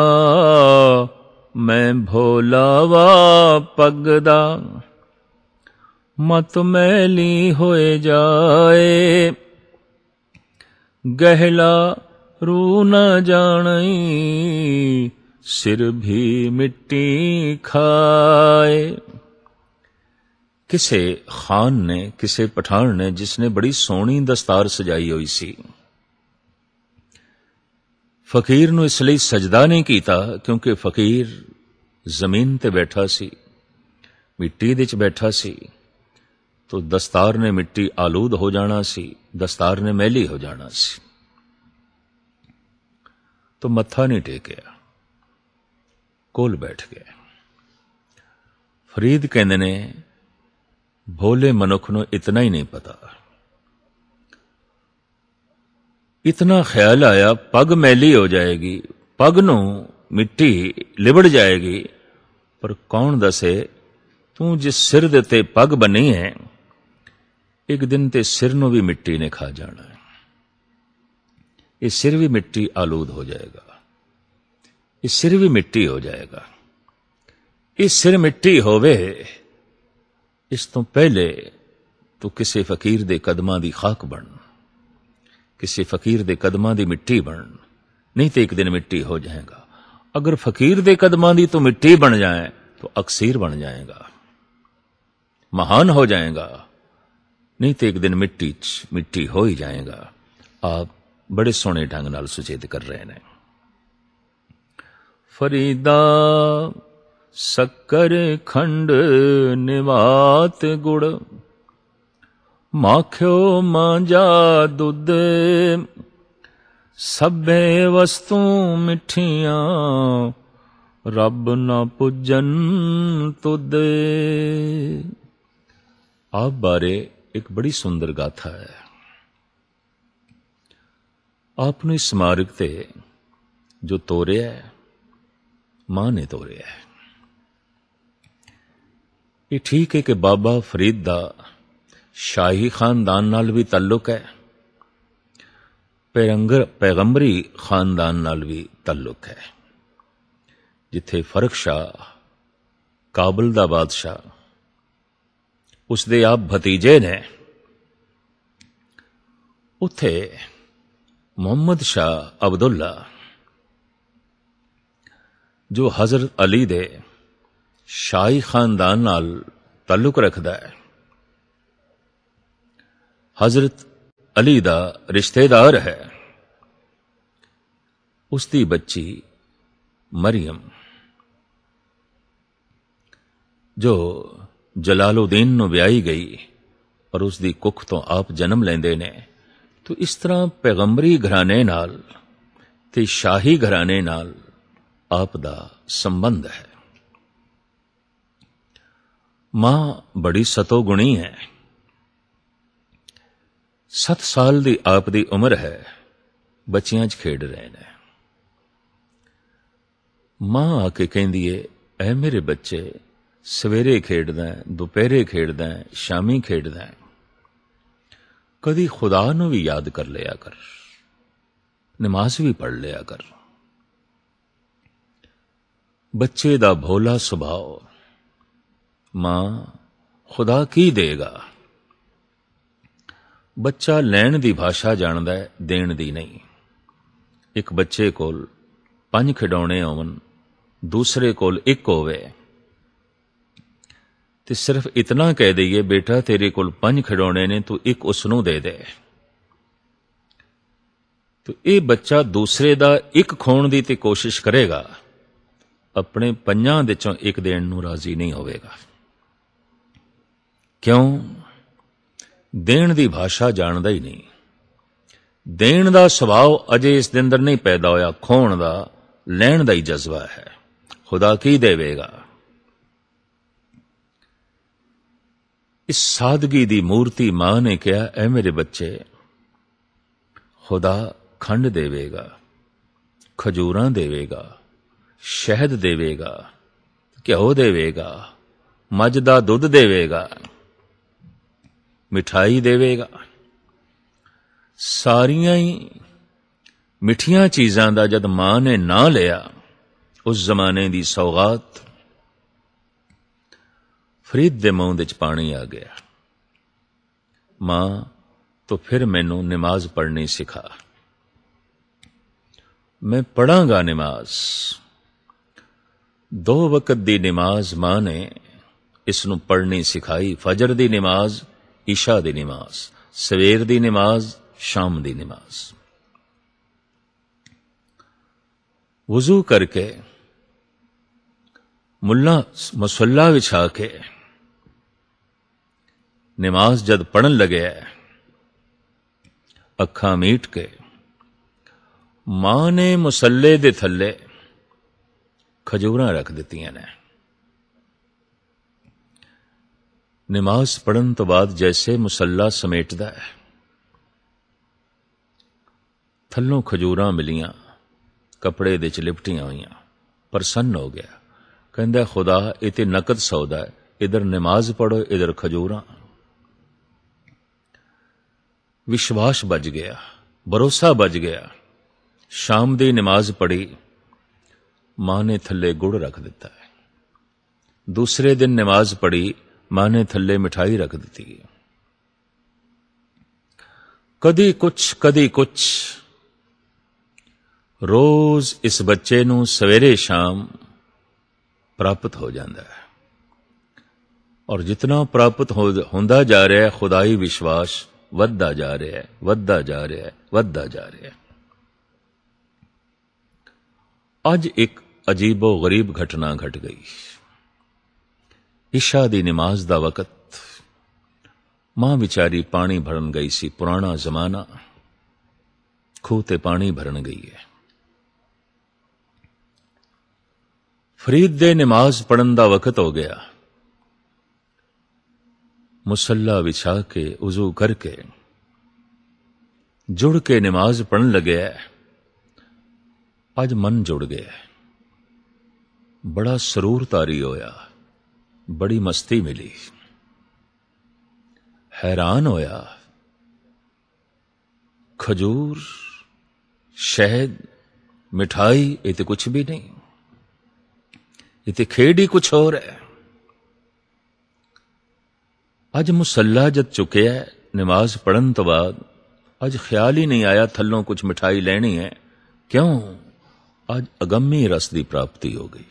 ਮੈਂ ਭੋਲਾਵਾ ਪਗਦਾ, ਮਤ ਮੈਲੀ ਹੋਏ ਜਾਏ। ਗਹਿਲਾ ਰੂ ਨ ਜਾਣਈ, ਸਿਰ ਵੀ ਮਿੱਟੀ ਖਾਏ। ਕਿਸੇ ਖਾਨ ਨੇ ਕਿਸੇ ਪਠਾਨ ਨੇ ਜਿਸ ਨੇ ਬੜੀ ਸੋਹਣੀ ਦਸਤਾਰ ਸਜਾਈ ਹੋਈ ਸੀ ਫਕੀਰ ਨੂੰ ਇਸ ਲਈ ਸਜਦਾ ਨਹੀਂ ਕੀਤਾ ਕਿਉਂਕਿ ਫਕੀਰ ਜ਼ਮੀਨ ਤੇ ਬੈਠਾ ਸੀ ਮਿੱਟੀ ਦੇ ਵਿੱਚ ਬੈਠਾ ਸੀ ਤੋ ਦਸਤਾਰ ਨੇ ਮਿੱਟੀ ਆਲੂਦ ਹੋ ਜਾਣਾ ਸੀ ਦਸਤਾਰ ਨੇ ਮੈਲੀ ਹੋ ਜਾਣਾ ਸੀ ਤੋ ਮੱਥਾ ਨਹੀਂ ਟੇਕਿਆ ਕੋਲ ਬੈਠ ਗਿਆ ਫਰੀਦ ਕਹਿੰਦੇ ਨੇ ਭੋਲੇ ਮਨੁੱਖ ਨੂੰ ਇਤਨਾ ਹੀ ਨਹੀਂ ਪਤਾ। ਇਤਨਾ ਖਿਆਲ ਆਇਆ, ਪੱਗ ਮੈਲੀ ਹੋ ਜਾਏਗੀ, ਪੱਗ ਨੂੰ ਮਿੱਟੀ ਲਿਬੜ ਜਾਏਗੀ, ਪਰ ਕੌਣ ਦੱਸੇ, ਤੂੰ ਜਿਸ ਸਿਰ ਦੇ ਤੇ ਪੱਗ ਬਣੀ ਹੈ, ਇੱਕ ਦਿਨ ਤੇ ਸਿਰ ਨੂੰ ਵੀ ਮਿੱਟੀ ਨੇ ਖਾ ਜਾਣਾ ਹੈ। ਇਹ ਸਿਰ ਵੀ ਮਿੱਟੀ ਆਲੂਦ ਹੋ ਜਾਏਗਾ। ਇਹ ਸਿਰ ਵੀ ਮਿੱਟੀ ਹੋ ਜਾਏਗਾ। ਇਹ ਸਿਰ ਮਿੱਟੀ ਹੋਵੇ ਇਸ ਤੋਂ ਪਹਿਲੇ ਤੂੰ ਕਿਸੇ ਫਕੀਰ ਦੇ ਕਦਮਾਂ ਦੀ ਖਾਕ ਬਣ। ਕਿਸੇ ਫਕੀਰ ਦੇ ਕਦਮਾਂ ਦੀ ਮਿੱਟੀ ਬਣ। ਨਹੀਂ ਤੇ ਇੱਕ ਦਿਨ ਮਿੱਟੀ ਹੋ ਜਾਏਗਾ। ਅਗਰ ਫਕੀਰ ਦੇ ਕਦਮਾਂ ਦੀ ਤੂੰ ਮਿੱਟੀ ਬਣ ਜਾਏ, ਤੂੰ ਅਕਸੀਰ ਬਣ ਜਾਏਗਾ। ਮਹਾਨ ਹੋ ਜਾਏਗਾ। ਨਹੀਂ ਤੇ ਇੱਕ ਦਿਨ ਮਿੱਟੀ 'ਚ ਮਿੱਟੀ ਹੋ ਹੀ ਜਾਏਗਾ। ਆਪ ਬੜੇ ਸੋਹਣੇ ਢੰਗ ਨਾਲ ਸੁਚੇਤ ਕਰ ਰਹੇ ਨੇ। ਫਰੀਦਾ शक्कर खंड निवात गुड़। माख्यो मांजा दुध। सभे वस्तु मिठिया, रब न पुजन तुद आप बारे एक बड़ी सुंदर गाथा है। आपने स्मारक ते जो तोरिया है, माँ ने तोरिया है। ਇਹ ਠੀਕ ਹੈ ਕਿ ਬਾਬਾ ਫਰੀਦ ਦਾ ਸ਼ਾਹੀ ਖਾਨਦਾਨ ਨਾਲ ਵੀ ਤਾਲੁਕ ਹੈ। ਪੈਗੰਬਰ ਪੈਗੰਬਰੀ ਖਾਨਦਾਨ ਨਾਲ ਵੀ ਤਾਲੁਕ ਹੈ। ਜਿੱਥੇ ਫ਼ਰਕ ਸ਼ਾਹ, ਕਾਬਲ ਦਾ ਬਾਦਸ਼ਾਹ ਉਸ ਦੇ ਆਪ ਭਤੀਜੇ ਨੇ, ਉੱਥੇ ਮੁਹੰਮਦ ਸ਼ਾਹ ਅਬਦੁੱਲਾ, ਜੋ ਹਜ਼ਰਤ ਅਲੀ ਦੇ ਸ਼ਾਹੀ ਖਾਨਦਾਨ ਨਾਲ ਤਾਲੁਕ ਰੱਖਦਾ ਹੈ। ਹਜ਼ਰਤ ਅਲੀ ਦਾ ਰਿਸ਼ਤੇਦਾਰ ਹੈ। ਉਸ ਦੀ ਬੱਚੀ ਮਰੀਮ, ਜੋ ਜਲਾਲਉਦੀਨ ਨੂੰ ਵਿਆਹੀ ਗਈ ਔਰ ਉਸ ਦੀ ਕੁੱਖ ਤੋਂ ਆਪ ਜਨਮ ਲੈਂਦੇ ਨੇ। ਤੋ ਇਸ ਤਰ੍ਹਾਂ ਪੈਗੰਬਰੀ ਘਰਾਣੇ ਨਾਲ ਤੇ ਸ਼ਾਹੀ ਘਰਾਣੇ ਨਾਲ ਆਪ ਦਾ ਸੰਬੰਧ ਹੈ। ਮਾਂ ਬੜੀ ਸਤੋ ਗੁਣੀ ਹੈ। 7 ਸਾਲ ਦੀ ਆਪ ਦੀ ਉਮਰ ਹੈ, ਬੱਚਿਆਂ 'ਚ ਖੇਡ ਰਹੇ ਨੇ। ਮਾਂ ਆ ਕੇ ਕਹਿੰਦੀ ਏ, ਐ ਮੇਰੇ ਬੱਚੇ, ਸਵੇਰੇ ਖੇਡਦਾ ਦੁਪਹਿਰੇ ਖੇਡਦਾ ਸ਼ਾਮੀ ਖੇਡਦਾ ਕਦੀ ਖੁਦਾ ਨੂੰ ਵੀ ਯਾਦ ਕਰ ਲਿਆ ਕਰ, ਨਮਾਜ਼ ਵੀ ਪੜ ਲਿਆ ਕਰ। ਬੱਚੇ ਦਾ ਭੋਲਾ ਸੁਭਾਅ ਮਾਂ, ਖੁਦਾ ਕੀ ਦੇਗਾ? ਬੱਚਾ ਲੈਣ ਦੀ ਭਾਸ਼ਾ ਜਾਣਦਾ ਹੈ, ਦੇਣ ਦੀ ਨਹੀਂ। ਇੱਕ ਬੱਚੇ ਕੋਲ ਪੰਜ ਖਿਡੌਣੇ ਹੋਵਨ ਦੂਸਰੇ ਕੋਲ ਇੱਕ ਹੋਵੇ। ਤੇ ਸਿਰਫ ਇਤਨਾ ਕਹਿ ਦਈਏ, ਬੇਟਾ, ਤੇਰੇ ਕੋਲ ਪੰਜ ਖਿਡੌਣੇ ਨੇ, ਤੂੰ ਇੱਕ ਉਸ ਨੂੰ ਦੇ ਦੇ। ਤੇ ਇਹ ਬੱਚਾ ਦੂਸਰੇ ਦਾ ਇੱਕ ਖੋਣ ਦੀ ਤੇ ਕੋਸ਼ਿਸ਼ ਕਰੇਗਾ, ਆਪਣੇ ਪੰਜਾਂ ਦੇ ਚੋਂ ਇੱਕ ਦੇਣ ਨੂੰ ਰਾਜ਼ੀ ਨਹੀਂ ਹੋਵੇਗਾ। ਕਿਉਂ? ਦੇਣ ਦੀ ਭਾਸ਼ਾ ਜਾਣਦਾ ਹੀ ਨਹੀਂ। ਦੇਣ ਦਾ ਸੁਭਾਅ ਅਜੇ ਇਸ ਦੇ ਅੰਦਰ ਨਹੀਂ ਪੈਦਾ ਹੋਇਆ, ਖੋਣ ਦਾ, ਲੈਣ ਦਾ ਹੀ ਜਜ਼ਬਾ ਹੈ। ਖੁਦਾ ਕੀ ਦੇਵੇਗਾ? ਇਸ ਸਾਦਗੀ ਦੀ ਮੂਰਤੀ ਮਾਂ ਨੇ ਕਿਹਾ, ਐ ਮੇਰੇ ਬੱਚੇ, ਖੁਦਾ ਖੰਡ ਦੇਵੇਗਾ, ਖਜੂਰਾਂ ਦੇਵੇਗਾ, ਸ਼ਹਿਦ ਦੇਵੇਗਾ, ਘਿਓ ਦੇਵੇਗਾ, ਮੱਝ ਦਾ ਦੁੱਧ ਦੇਵੇਗਾ। ਮਿਠਾਈ ਦੇਵੇਗਾ। ਸਾਰੀਆਂ ਹੀ ਮਿੱਠੀਆਂ ਚੀਜ਼ਾਂ ਦਾ ਜਦ ਮਾਂ ਨੇ ਨਾ ਲਿਆ, ਉਸ ਜ਼ਮਾਨੇ ਦੀ ਸੌਗਾਤ ਫਰੀਦ ਦੇ ਮੂੰਹ ਵਿੱਚ ਪਾਣੀ ਆ ਗਿਆ। ਮਾਂ, ਤੋ ਫਿਰ ਮੈਨੂੰ ਨਮਾਜ਼ ਪੜ੍ਹਨੀ ਸਿਖਾ। ਮੈਂ ਪੜਾਂਗਾ ਨਮਾਜ਼। ਦੋ ਵਕਤ ਦੀ ਨਮਾਜ਼ ਮਾਂ ਨੇ ਇਸ ਨੂੰ ਪੜ੍ਹਨੀ ਸਿਖਾਈ। ਫਜਰ ਦੀ ਨਮਾਜ਼ ਇਸ਼ਾ ਦੀ ਨਮਾਜ਼ ਸਵੇਰ ਦੀ ਨਮਾਜ਼ ਸ਼ਾਮ ਦੀ ਨਮਾਜ਼ ਵਜ਼ੂ ਕਰਕੇ ਮੁੱਲਾ ਮਸੱਲਾ ਵਿਛਾ ਕੇ ਨਮਾਜ਼ ਜਦ ਪੜਨ ਲੱਗਿਆ ਅੱਖਾਂ ਮੀਟ ਕੇ ਮਾਂ ਨੇ ਮੁਸੱਲੇ ਦੇ ਥੱਲੇ ਖਜੂਰਾਂ ਰੱਖ ਦਿੱਤੀਆਂ ਨੇ ਨਮਾਜ਼ ਪੜਨ ਤੋਂ ਬਾਅਦ ਜੈਸੇ ਮੁਸੱਲਾ ਸਮੇਟਦਾ ਹੈ ਥੱਲੋਂ ਖਜੂਰਾਂ ਮਿਲੀਆਂ ਕਪੜੇ ਦੇ ਚ ਲਿਪਟੀਆਂ ਹੋਈਆਂ ਪ੍ਰਸੰਨ ਹੋ ਗਿਆ ਕਹਿੰਦਾ ਖੁਦਾ ਇਹ ਤੇ ਨਕਦ ਸੌਦਾ ਹੈ ਇਧਰ ਨਮਾਜ਼ ਪੜੋ ਇਧਰ ਖਜੂਰਾਂ ਵਿਸ਼ਵਾਸ ਬਚ ਗਿਆ ਭਰੋਸਾ ਬਚ ਗਿਆ ਸ਼ਾਮ ਦੀ ਨਮਾਜ਼ ਪੜੀ ਮਾਂ ਨੇ ਥੱਲੇ ਗੁੜ ਰੱਖ ਦਿੱਤਾ ਹੈ ਦੂਸਰੇ ਦਿਨ ਨਮਾਜ਼ ਪੜੀ ਮਾਂ ਨੇ ਥੱਲੇ ਮਿਠਾਈ ਰੱਖ ਦਿੱਤੀ ਕਦੀ ਕੁਛ ਕਦੀ ਕੁਛ ਰੋਜ਼ ਇਸ ਬੱਚੇ ਨੂੰ ਸਵੇਰੇ ਸ਼ਾਮ ਪ੍ਰਾਪਤ ਹੋ ਜਾਂਦਾ ਹੈ ਔਰ ਜਿਤਨਾ ਪ੍ਰਾਪਤ ਹੁੰਦਾ ਜਾ ਰਿਹਾ ਹੈ ਖੁਦਾਈ ਵਿਸ਼ਵਾਸ ਵੱਧਦਾ ਜਾ ਰਿਹਾ ਹੈ ਵੱਧਦਾ ਜਾ ਰਿਹਾ ਹੈ ਵੱਧਦਾ ਜਾ ਰਿਹਾ ਹੈ ਅੱਜ ਇੱਕ ਅਜੀਬੋ ਗਰੀਬ ਘਟਨਾ ਘਟ ਗਈ ਇਸ਼ਾ ਦੀ ਨਮਾਜ਼ ਦਾ ਵਕਤ। ਮਾਂ ਵਿਚਾਰੀ ਪਾਣੀ ਭਰਨ ਗਈ ਸੀ, ਪੁਰਾਣਾ ਜ਼ਮਾਨਾ। ਖੂਹ ਤੇ ਪਾਣੀ ਭਰਨ ਗਈ ਹੈ। ਫਰੀਦ ਦੇ ਨਮਾਜ਼ ਪੜਨ ਦਾ ਵਕਤ ਹੋ ਗਿਆ। ਮੁਸੱਲਾ ਵਿਛਾ ਕੇ ਉਜ਼ੂ ਕਰਕੇ ਜੁੜ ਕੇ ਨਮਾਜ਼ ਪੜਨ ਲੱਗਿਆ ਅੱਜ ਮਨ ਜੁੜ ਗਿਆ ਬੜਾ ਸਰੂਰ ਤਾਰੀ ਹੋਇਆ। ਬੜੀ ਮਸਤੀ ਮਿਲੀ ਹੈਰਾਨ ਹੋਇਆ ਖਜੂਰ ਸ਼ਹਿਦ ਮਿਠਾਈ ਇਹ ਤੇ ਕੁਝ ਵੀ ਨਹੀਂ ਇਹ ਤੇ ਖੇਡ ਹੀ ਕੁਝ ਹੋਰ ਹੈ ਅੱਜ ਮੁਸੱਲਾ ਜਦ ਚੁੱਕਿਆ ਨਮਾਜ਼ ਪੜਨ ਤੋਂ ਬਾਅਦ ਅੱਜ ਖਿਆਲ ਹੀ ਨਹੀਂ ਆਇਆ ਥੱਲੋਂ ਕੁਝ ਮਿਠਾਈ ਲੈਣੀ ਹੈ ਕਿਉਂ ਅੱਜ ਅਗੰਮੀ ਰਸ ਦੀ ਪ੍ਰਾਪਤੀ ਹੋ ਗਈ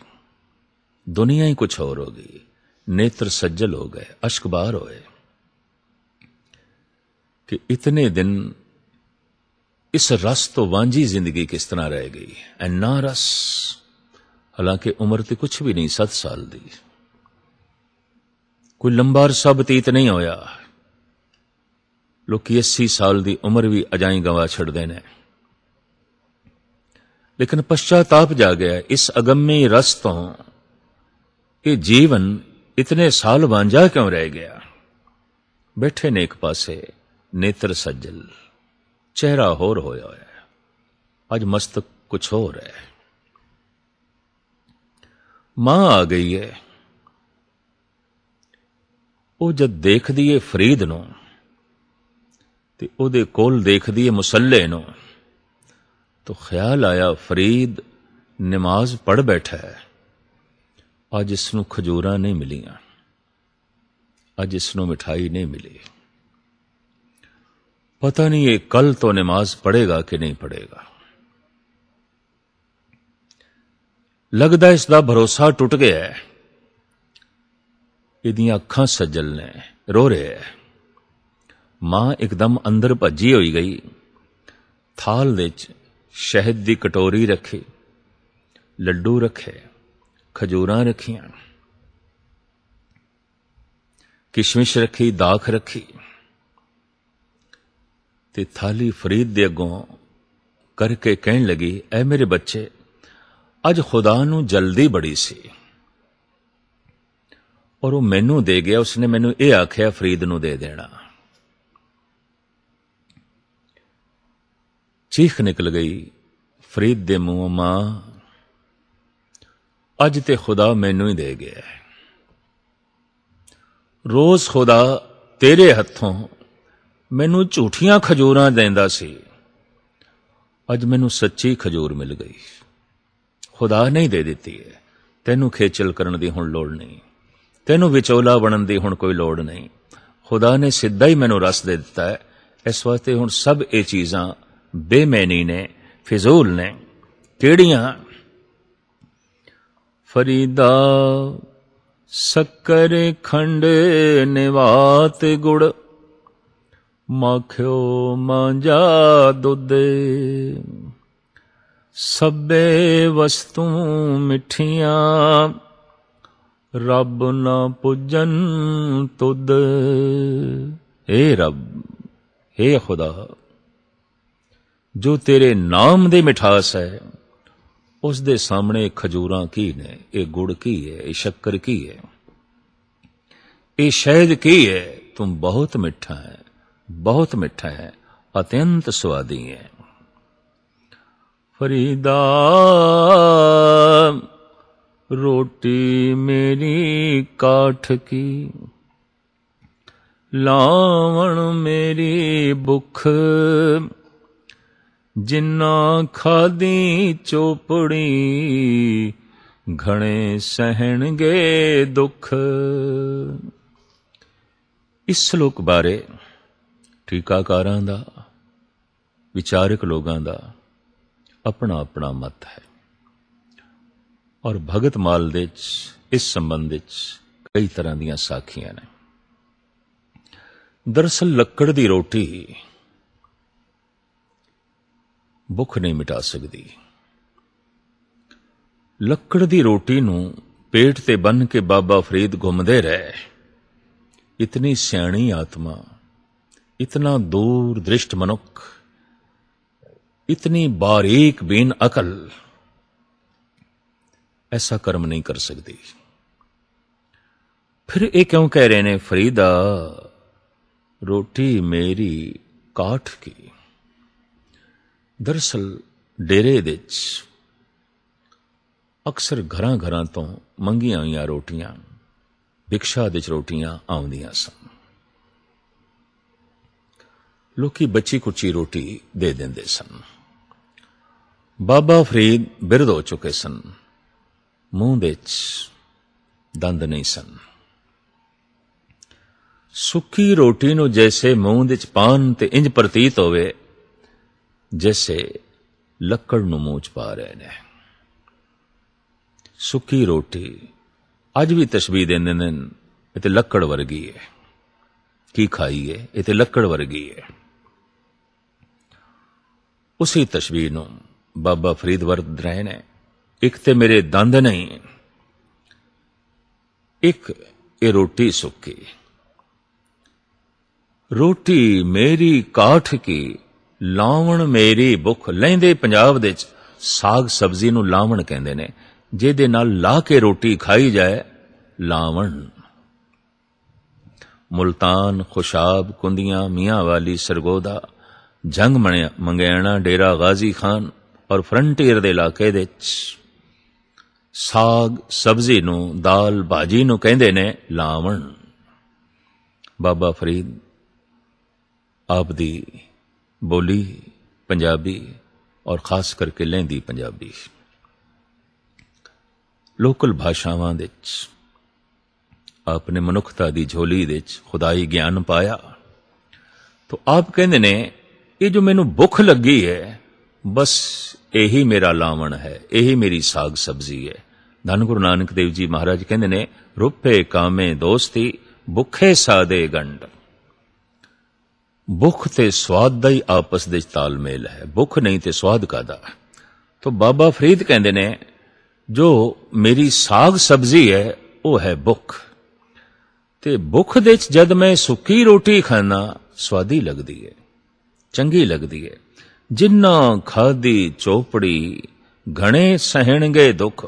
ਦੁਨੀਆ ਹੀ ਕੁਝ ਹੋਰ ਹੋ ਗਈ नेत्र सज्जल हो गए अश्क बार होए कि इतने दिन इस रस तो वांझी जिंदगी किस तरह रह गई ਐ ਨਾ ਰਸ ਹਾਲਾਂਕਿ ਉਮਰ ਤੇ ਕੁਝ ਵੀ ਨਹੀਂ 7 ਸਾਲ ਦੀ ਕੋਈ ਲੰਬਾ ਅਰਸਾ ਬਤੀਤ ਨਹੀਂ ਹੋਇਆ ਲੋਕੀ 80 ਸਾਲ ਦੀ ਉਮਰ ਵੀ ਅਜਾਈ ਗਵਾ ਛੱਡਦੇ ਨੇ ਲੇਕਿਨ ਪਛਤਾਪ ਜਾ ਗਿਆ ਇਸ ਅਗੰਮੀ ਰਸ ਤੋਂ ਇਹ ਜੀਵਨ ਇਤਨੇ ਸਾਲ ਵਾਂਝਾ ਕਿਉਂ ਰਹਿ ਗਿਆ? ਬੈਠੇ ਨੇ ਇੱਕ ਪਾਸੇ, ਨੇਤਰ ਸੱਜਲ। ਚਿਹਰਾ ਹੋਰ ਹੋਇਆ ਹੋਇਆ ਹੈ। ਅੱਜ ਮਸਤਕ ਕੁਛ ਹੋਰ ਹੈ। ਮਾਂ ਆ ਗਈ ਹੈ। ਉਹ ਜਦ ਦੇਖਦੀ ਏ ਫਰੀਦ ਨੂੰ, ਤੇ ਉਹਦੇ ਕੋਲ ਦੇਖਦੀ ਏ ਮੁਸੱਲੇ ਨੂੰ, ਤਾਂ ਖਿਆਲ ਆਇਆ ਫਰੀਦ ਨਮਾਜ਼ ਪੜ ਬੈਠਾ ਹੈ। ਅੱਜ ਇਸ ਨੂੰ ਖਜੂਰਾਂ ਨਹੀਂ ਮਿਲੀਆਂ। ਅੱਜ ਇਸ ਨੂੰ ਮਿਠਾਈ ਨਹੀਂ ਮਿਲੀ। ਪਤਾ ਨਹੀਂ ਇਹ ਕੱਲ ਤੋਂ ਨਮਾਜ਼ ਪੜੇਗਾ ਕਿ ਨਹੀਂ ਪੜੇਗਾ ਲੱਗਦਾ ਇਸ ਦਾ ਭਰੋਸਾ ਟੁੱਟ ਗਿਆ ਹੈ। ਇਹਦੀਆਂ ਅੱਖਾਂ ਸੱਜਲ ਨੇ, ਰੋ ਰਿਹਾ ਹੈ। ਮਾਂ ਇੱਕਦਮ ਅੰਦਰ ਭੱਜੀ ਹੋਈ ਗਈ। ਥਾਲ ਵਿੱਚ ਸ਼ਹਿਦ ਦੀ ਕਟੋਰੀ ਰੱਖੀ। ਲੱਡੂ ਰੱਖੇ। ਖਜੂਰਾਂ ਰੱਖੀਆਂ। ਕਿਸ਼ਮਿਸ਼ ਰੱਖੀ, ਦਾਖ ਰੱਖੀ। ਤੇ ਥਾਲੀ ਫਰੀਦ ਦੇ ਅੱਗੋਂ ਕਰਕੇ ਕਹਿਣ ਲੱਗੀ, ਐ ਮੇਰੇ ਬੱਚੇ, ਅੱਜ ਖੁਦਾ ਨੂੰ ਜਲਦੀ ਬੜੀ ਸੀ। ਔਰ ਉਹ ਮੈਨੂੰ ਦੇ ਗਿਆ, ਉਸਨੇ ਮੈਨੂੰ ਇਹ ਆਖਿਆ, ਫਰੀਦ ਨੂੰ ਦੇ ਦੇਣਾ। ਚੀਖ ਨਿਕਲ ਗਈ, ਫਰੀਦ ਦੇ ਮੂੰਹੋਂ ਮਾਂ ਅੱਜ ਤੇ ਖੁਦਾ ਮੈਨੂੰ ਹੀ ਦੇ ਗਿਆ ਰੋਜ਼ ਖੁਦਾ ਤੇਰੇ ਹੱਥੋਂ ਮੈਨੂੰ ਝੂਠੀਆਂ ਖਜੂਰਾਂ ਦਿੰਦਾ ਸੀ। ਅੱਜ ਮੈਨੂੰ ਸੱਚੀ ਖਜੂਰ ਮਿਲ ਗਈ। ਖੁਦਾ ਨਹੀਂ ਦੇ ਦਿੱਤੀ ਹੈ। ਤੈਨੂੰ ਖੇਚਲ ਕਰਨ ਦੀ ਹੁਣ ਲੋੜ ਨਹੀਂ। ਤੈਨੂੰ ਵਿਚੋਲਾ ਬਣਨ ਦੀ ਹੁਣ ਕੋਈ ਲੋੜ ਨਹੀਂ। ਖੁਦਾ ਨੇ ਸਿੱਧਾ ਹੀ ਮੈਨੂੰ ਰਸ ਦੇ ਦਿੱਤਾ ਹੈ। ਇਸ ਵਾਸਤੇ ਹੁਣ ਸਭ ਇਹ ਚੀਜ਼ਾਂ ਬੇਮੈਨੀ ਨੇ, ਫਿਜ਼ੂਲ ਨੇ। ਕਿਹੜੀਆਂ? ਫਰੀਦਾ, ਸ਼ੱਕਰ ਖੰਡ ਨਿਵਾਤ ਗੁੜ। ਮਖਿਓ ਮਾਂਜਾ ਦੁੱਧ। ਸਭੇ ਵਸਤੂ ਮਿੱਠੀਆਂ, ਰੱਬ ਨਾ ਪੁੱਜਨ ਤੁਦ ਏ ਰੱਬ, ਏ ਖੁਦਾ, ਜੋ ਤੇਰੇ ਨਾਮ ਦੇ ਮਿਠਾਸ ਹੈ ਉਸ ਦੇ ਸਾਹਮਣੇ ਖਜੂਰਾਂ ਕੀ ਨੇ? ਇਹ ਗੁੜ ਕੀ ਹੈ? ਇਹ ਸ਼ੱਕਰ ਕੀ ਹੈ? ਇਹ ਸ਼ਹਿਦ ਕੀ ਹੈ? ਤੂੰ ਬਹੁਤ ਮਿੱਠਾ ਹੈ, ਬਹੁਤ ਮਿੱਠਾ ਹੈ, ਅਤਿਅੰਤ ਸਵਾਦੀ ਹੈ। ਫਰੀਦਾ, ਰੋਟੀ ਮੇਰੀ ਕਾਠ ਕੀ? ਲਾਵਣ ਮੇਰੀ ਭੁਖ ਜਿੰਨਾ ਖਾਦੀ ਚੋਪੜੀ, ਘਣੇ ਸਹਿਣਗੇ ਦੁੱਖ। ਇਸ ਸ਼ਲੋਕ ਬਾਰੇ ਟੀਕਾਕਾਰਾਂ ਦਾ, ਵਿਚਾਰਕ ਲੋਕਾਂ ਦਾ ਆਪਣਾ ਆਪਣਾ ਮਤ ਹੈ। ਔਰ ਭਗਤ ਮਾਲ ਦੇ ਵਿੱਚ, ਇਸ ਸੰਬੰਧ ਵਿੱਚ ਕਈ ਤਰ੍ਹਾਂ ਦੀਆਂ ਸਾਖੀਆਂ ਨੇ। ਦਰਸਲ ਲੱਕੜ ਦੀ ਰੋਟੀ ਭੁੱਖ ਨਹੀਂ ਮਿਟਾ ਸਕਦੀ। ਲੱਕੜ ਦੀ ਰੋਟੀ ਨੂੰ ਪੇਟ ਤੇ ਬੰਨ ਕੇ ਬਾਬਾ ਫਰੀਦ ਘੁੰਮਦੇ ਰਹੇ। ਇਤਨੀ ਸਿਆਣੀ ਆਤਮਾ, ਇਤਨਾ ਦੂਰ ਦ੍ਰਿਸ਼ਟ ਮਨੁੱਖ, ਇਤਨੀ ਬਾਰੀਕ ਬੇਨ ਅਕਲ, ਐਸਾ ਕਰਮ ਨਹੀਂ ਕਰ ਸਕਦੀ। ਫਿਰ ਇਹ ਕਿਉਂ ਕਹਿ ਰਹੇ ਨੇ, ਫਰੀਦਾ, ਰੋਟੀ ਮੇਰੀ ਕਾਠ ਕੀ? ਦਰਸਲ ਡੇਰੇ ਵਿੱਚ ਅਕਸਰ ਘਰਾਂ ਘਰਾਂ ਤੋਂ ਮੰਗੀਆਂ ਹੋਈਆਂ ਰੋਟੀਆਂ ਭਿਕਸ਼ਾ ਦੇ ਚ ਰੋਟੀਆਂ ਆਉਂਦੀਆਂ ਸਨ ਲੋਕੀ ਬੱਚੀ ਕੁੱਚੀ ਰੋਟੀ ਦੇ ਦਿੰਦੇ ਸਨ ਬਾਬਾ ਫਰੀਦ ਬਿਰਧ ਹੋ ਚੁੱਕੇ ਸਨ ਮੂੰਹ ਵਿੱਚ ਦੰਦ ਨਹੀਂ ਸਨ ਸੁੱਕੀ ਰੋਟੀ ਨੂੰ ਜੈਸੇ ਮੂੰਹ ਵਿੱਚ ਪਾਨ ਤੇ ਇੰਜ ਪ੍ਰਤੀਤ ਹੋਵੇ ਜੈਸੇ ਲੱਕੜ ਨੂੰ ਮੂੰਹ ਚ ਪਾ ਰਹੇ ਨੇ ਸੁੱਕੀ ਰੋਟੀ ਅੱਜ ਵੀ ਤਸ਼ਬੀਹ ਦਿੰਦੇ ਨੇ ਇਹ ਤੇ ਲੱਕੜ ਵਰਗੀ ਹੈ ਕੀ ਖਾਈਏ ਇਹ ਤੇ ਲੱਕੜ ਵਰਗੀ ਹੈ ਉਸੇ ਤਸ਼ਬੀਹ ਨੂੰ ਬਾਬਾ ਫਰੀਦ ਵਰਤ ਰਹੇ ਨੇ ਇੱਕ ਤੇ ਮੇਰੇ ਦੰਦ ਨਹੀਂ ਇੱਕ ਇਹ ਰੋਟੀ ਸੁੱਕੀ ਰੋਟੀ ਮੇਰੀ ਕਾਠ ਕੀ ਲਾਵਣ ਮੇਰੀ ਭੁੱਖ ਲੈਂਦੇ ਪੰਜਾਬ ਦੇ ਵਿੱਚ। ਸਾਗ ਸਬਜ਼ੀ ਨੂੰ ਲਾਵਣ ਕਹਿੰਦੇ ਨੇ। ਜਿਹਦੇ ਨਾਲ ਲਾ ਕੇ ਰੋਟੀ ਖਾਈ ਜਾਏ, ਲਾਵਣ। ਮੁਲਤਾਨ, ਖੁਸ਼ਾਬ, ਕੁੰਦੀਆਂ, ਮੀਆਂ ਵਾਲੀ ਸਰਗੋਦਾ, ਜੰਗ ਮੰਗਿਆਣਾ ਡੇਰਾ ਗਾਜ਼ੀ ਖਾਨ ਔਰ ਫਰੰਟੀਅਰ ਦੇ ਇਲਾਕੇ ਦੇ ਵਿੱਚ ਸਾਗ ਸਬਜ਼ੀ ਨੂੰ ਦਾਲ ਭਾਜੀ ਨੂੰ ਕਹਿੰਦੇ ਨੇ ਲਾਵਣ। ਬਾਬਾ ਫਰੀਦ, ਆਪ ਦੀ ਬੋਲੀ ਪੰਜਾਬੀ ਔਰ ਖਾਸ ਕਰਕੇ ਲਹਿੰਦੀ ਪੰਜਾਬੀ। ਲੋਕਲ ਭਾਸ਼ਾਵਾਂ ਦੇ ਵਿੱਚ, ਆਪਨੇ ਮਨੁੱਖਤਾ ਦੀ ਝੋਲੀ ਦੇ ਵਿੱਚ ਖੁਦਾਈ ਗਿਆਨ ਪਾਇਆ, ਤੋ ਆਪ ਕਹਿੰਦੇ ਨੇ, ਇਹ ਜੋ ਮੈਨੂੰ ਭੁੱਖ ਲੱਗੀ ਹੈ, ਬਸ ਇਹੀ ਮੇਰਾ ਲਾਵਣ ਹੈ, ਇਹੀ ਮੇਰੀ ਸਾਗ ਸਬਜ਼ੀ ਹੈ। ਧੰਨ ਗੁਰੂ ਨਾਨਕ ਦੇਵ ਜੀ ਮਹਾਰਾਜ ਕਹਿੰਦੇ ਨੇ, ਰੁਪੇ ਕਾਮੇ ਦੋਸਤੀ, ਭੁੱਖੇ ਸਾਦੇ ਗੰਡ ਭੁੱਖ ਤੇ ਸਵਾਦ ਦਾ ਹੀ ਆਪਸ ਦੇ ਤਾਲਮੇਲ ਹੈ। ਭੁੱਖ ਨਹੀਂ ਤੇ ਸਵਾਦ ਕਾਦਾ ਤਾਂ ਬਾਬਾ ਫਰੀਦ ਕਹਿੰਦੇ ਨੇ, ਜੋ ਮੇਰੀ ਸਾਗ ਸਬਜ਼ੀ ਹੈ, ਉਹ ਹੈ ਭੁੱਖ। ਤੇ ਭੁੱਖ ਦੇ ਵਿੱਚ ਜਦ ਮੈਂ ਸੁੱਕੀ ਰੋਟੀ ਖਾਣਾ ਸਵਾਦੀ ਲੱਗਦੀ ਹੈ, ਚੰਗੀ ਲੱਗਦੀ ਹੈ। ਜਿੰਨਾ ਖਾਦੀ ਚੋਪੜੀ ਘਣੇ ਸਹਿਣਗੇ ਦੁੱਖ,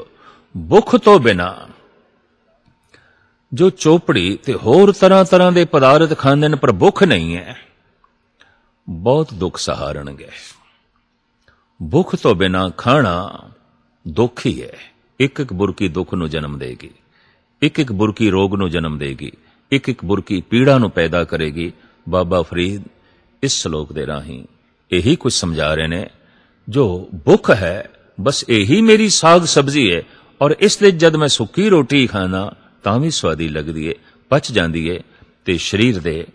ਭੁੱਖ ਤੋਂ ਬਿਨਾ। ਜੋ ਚੋਪੜੀ ਤੇ ਹੋਰ ਤਰ੍ਹਾਂ ਤਰ੍ਹਾਂ ਦੇ ਪਦਾਰਥ ਖਾਂਦੇ ਨੇ, ਪਰ ਭੁੱਖ ਨਹੀਂ ਹੈ। ਬਹੁਤ ਦੁੱਖ ਸਹਾਰਣਗੇ ਭੁੱਖ ਤੋਂ ਬਿਨਾ ਖਾਣਾ ਦੁੱਖ ਹੀ ਹੈ। ਇੱਕ ਇੱਕ ਬੁਰਕੀ ਦੁੱਖ ਨੂੰ ਜਨਮ ਦੇਗੀ। ਇੱਕ ਇੱਕ ਬੁਰਕੀ ਰੋਗ ਨੂੰ ਜਨਮ ਦੇਗੀ। ਇੱਕ ਇੱਕ ਬੁਰਕੀ ਪੀੜਾ ਨੂੰ ਪੈਦਾ ਕਰੇਗੀ। ਬਾਬਾ ਫਰੀਦ ਇਸ ਸ਼ਲੋਕ ਦੇ ਰਾਹੀਂ ਇਹੀ ਕੁਝ ਸਮਝਾ ਰਹੇ ਨੇ। ਜੋ ਭੁੱਖ ਹੈ, ਬਸ ਇਹੀ ਮੇਰੀ ਸਾਗ ਸਬਜ਼ੀ ਹੈ ਔਰ ਇਸ ਲਈ ਜਦ ਮੈਂ ਸੁੱਕੀ ਰੋਟੀ ਖਾਣਾ ਤਾਂ ਵੀ ਸਵਾਦੀ ਲੱਗਦੀ ਹੈ ਪਚ ਜਾਂਦੀ ਹੈ ਤੇ ਸਰੀਰ ਦੇ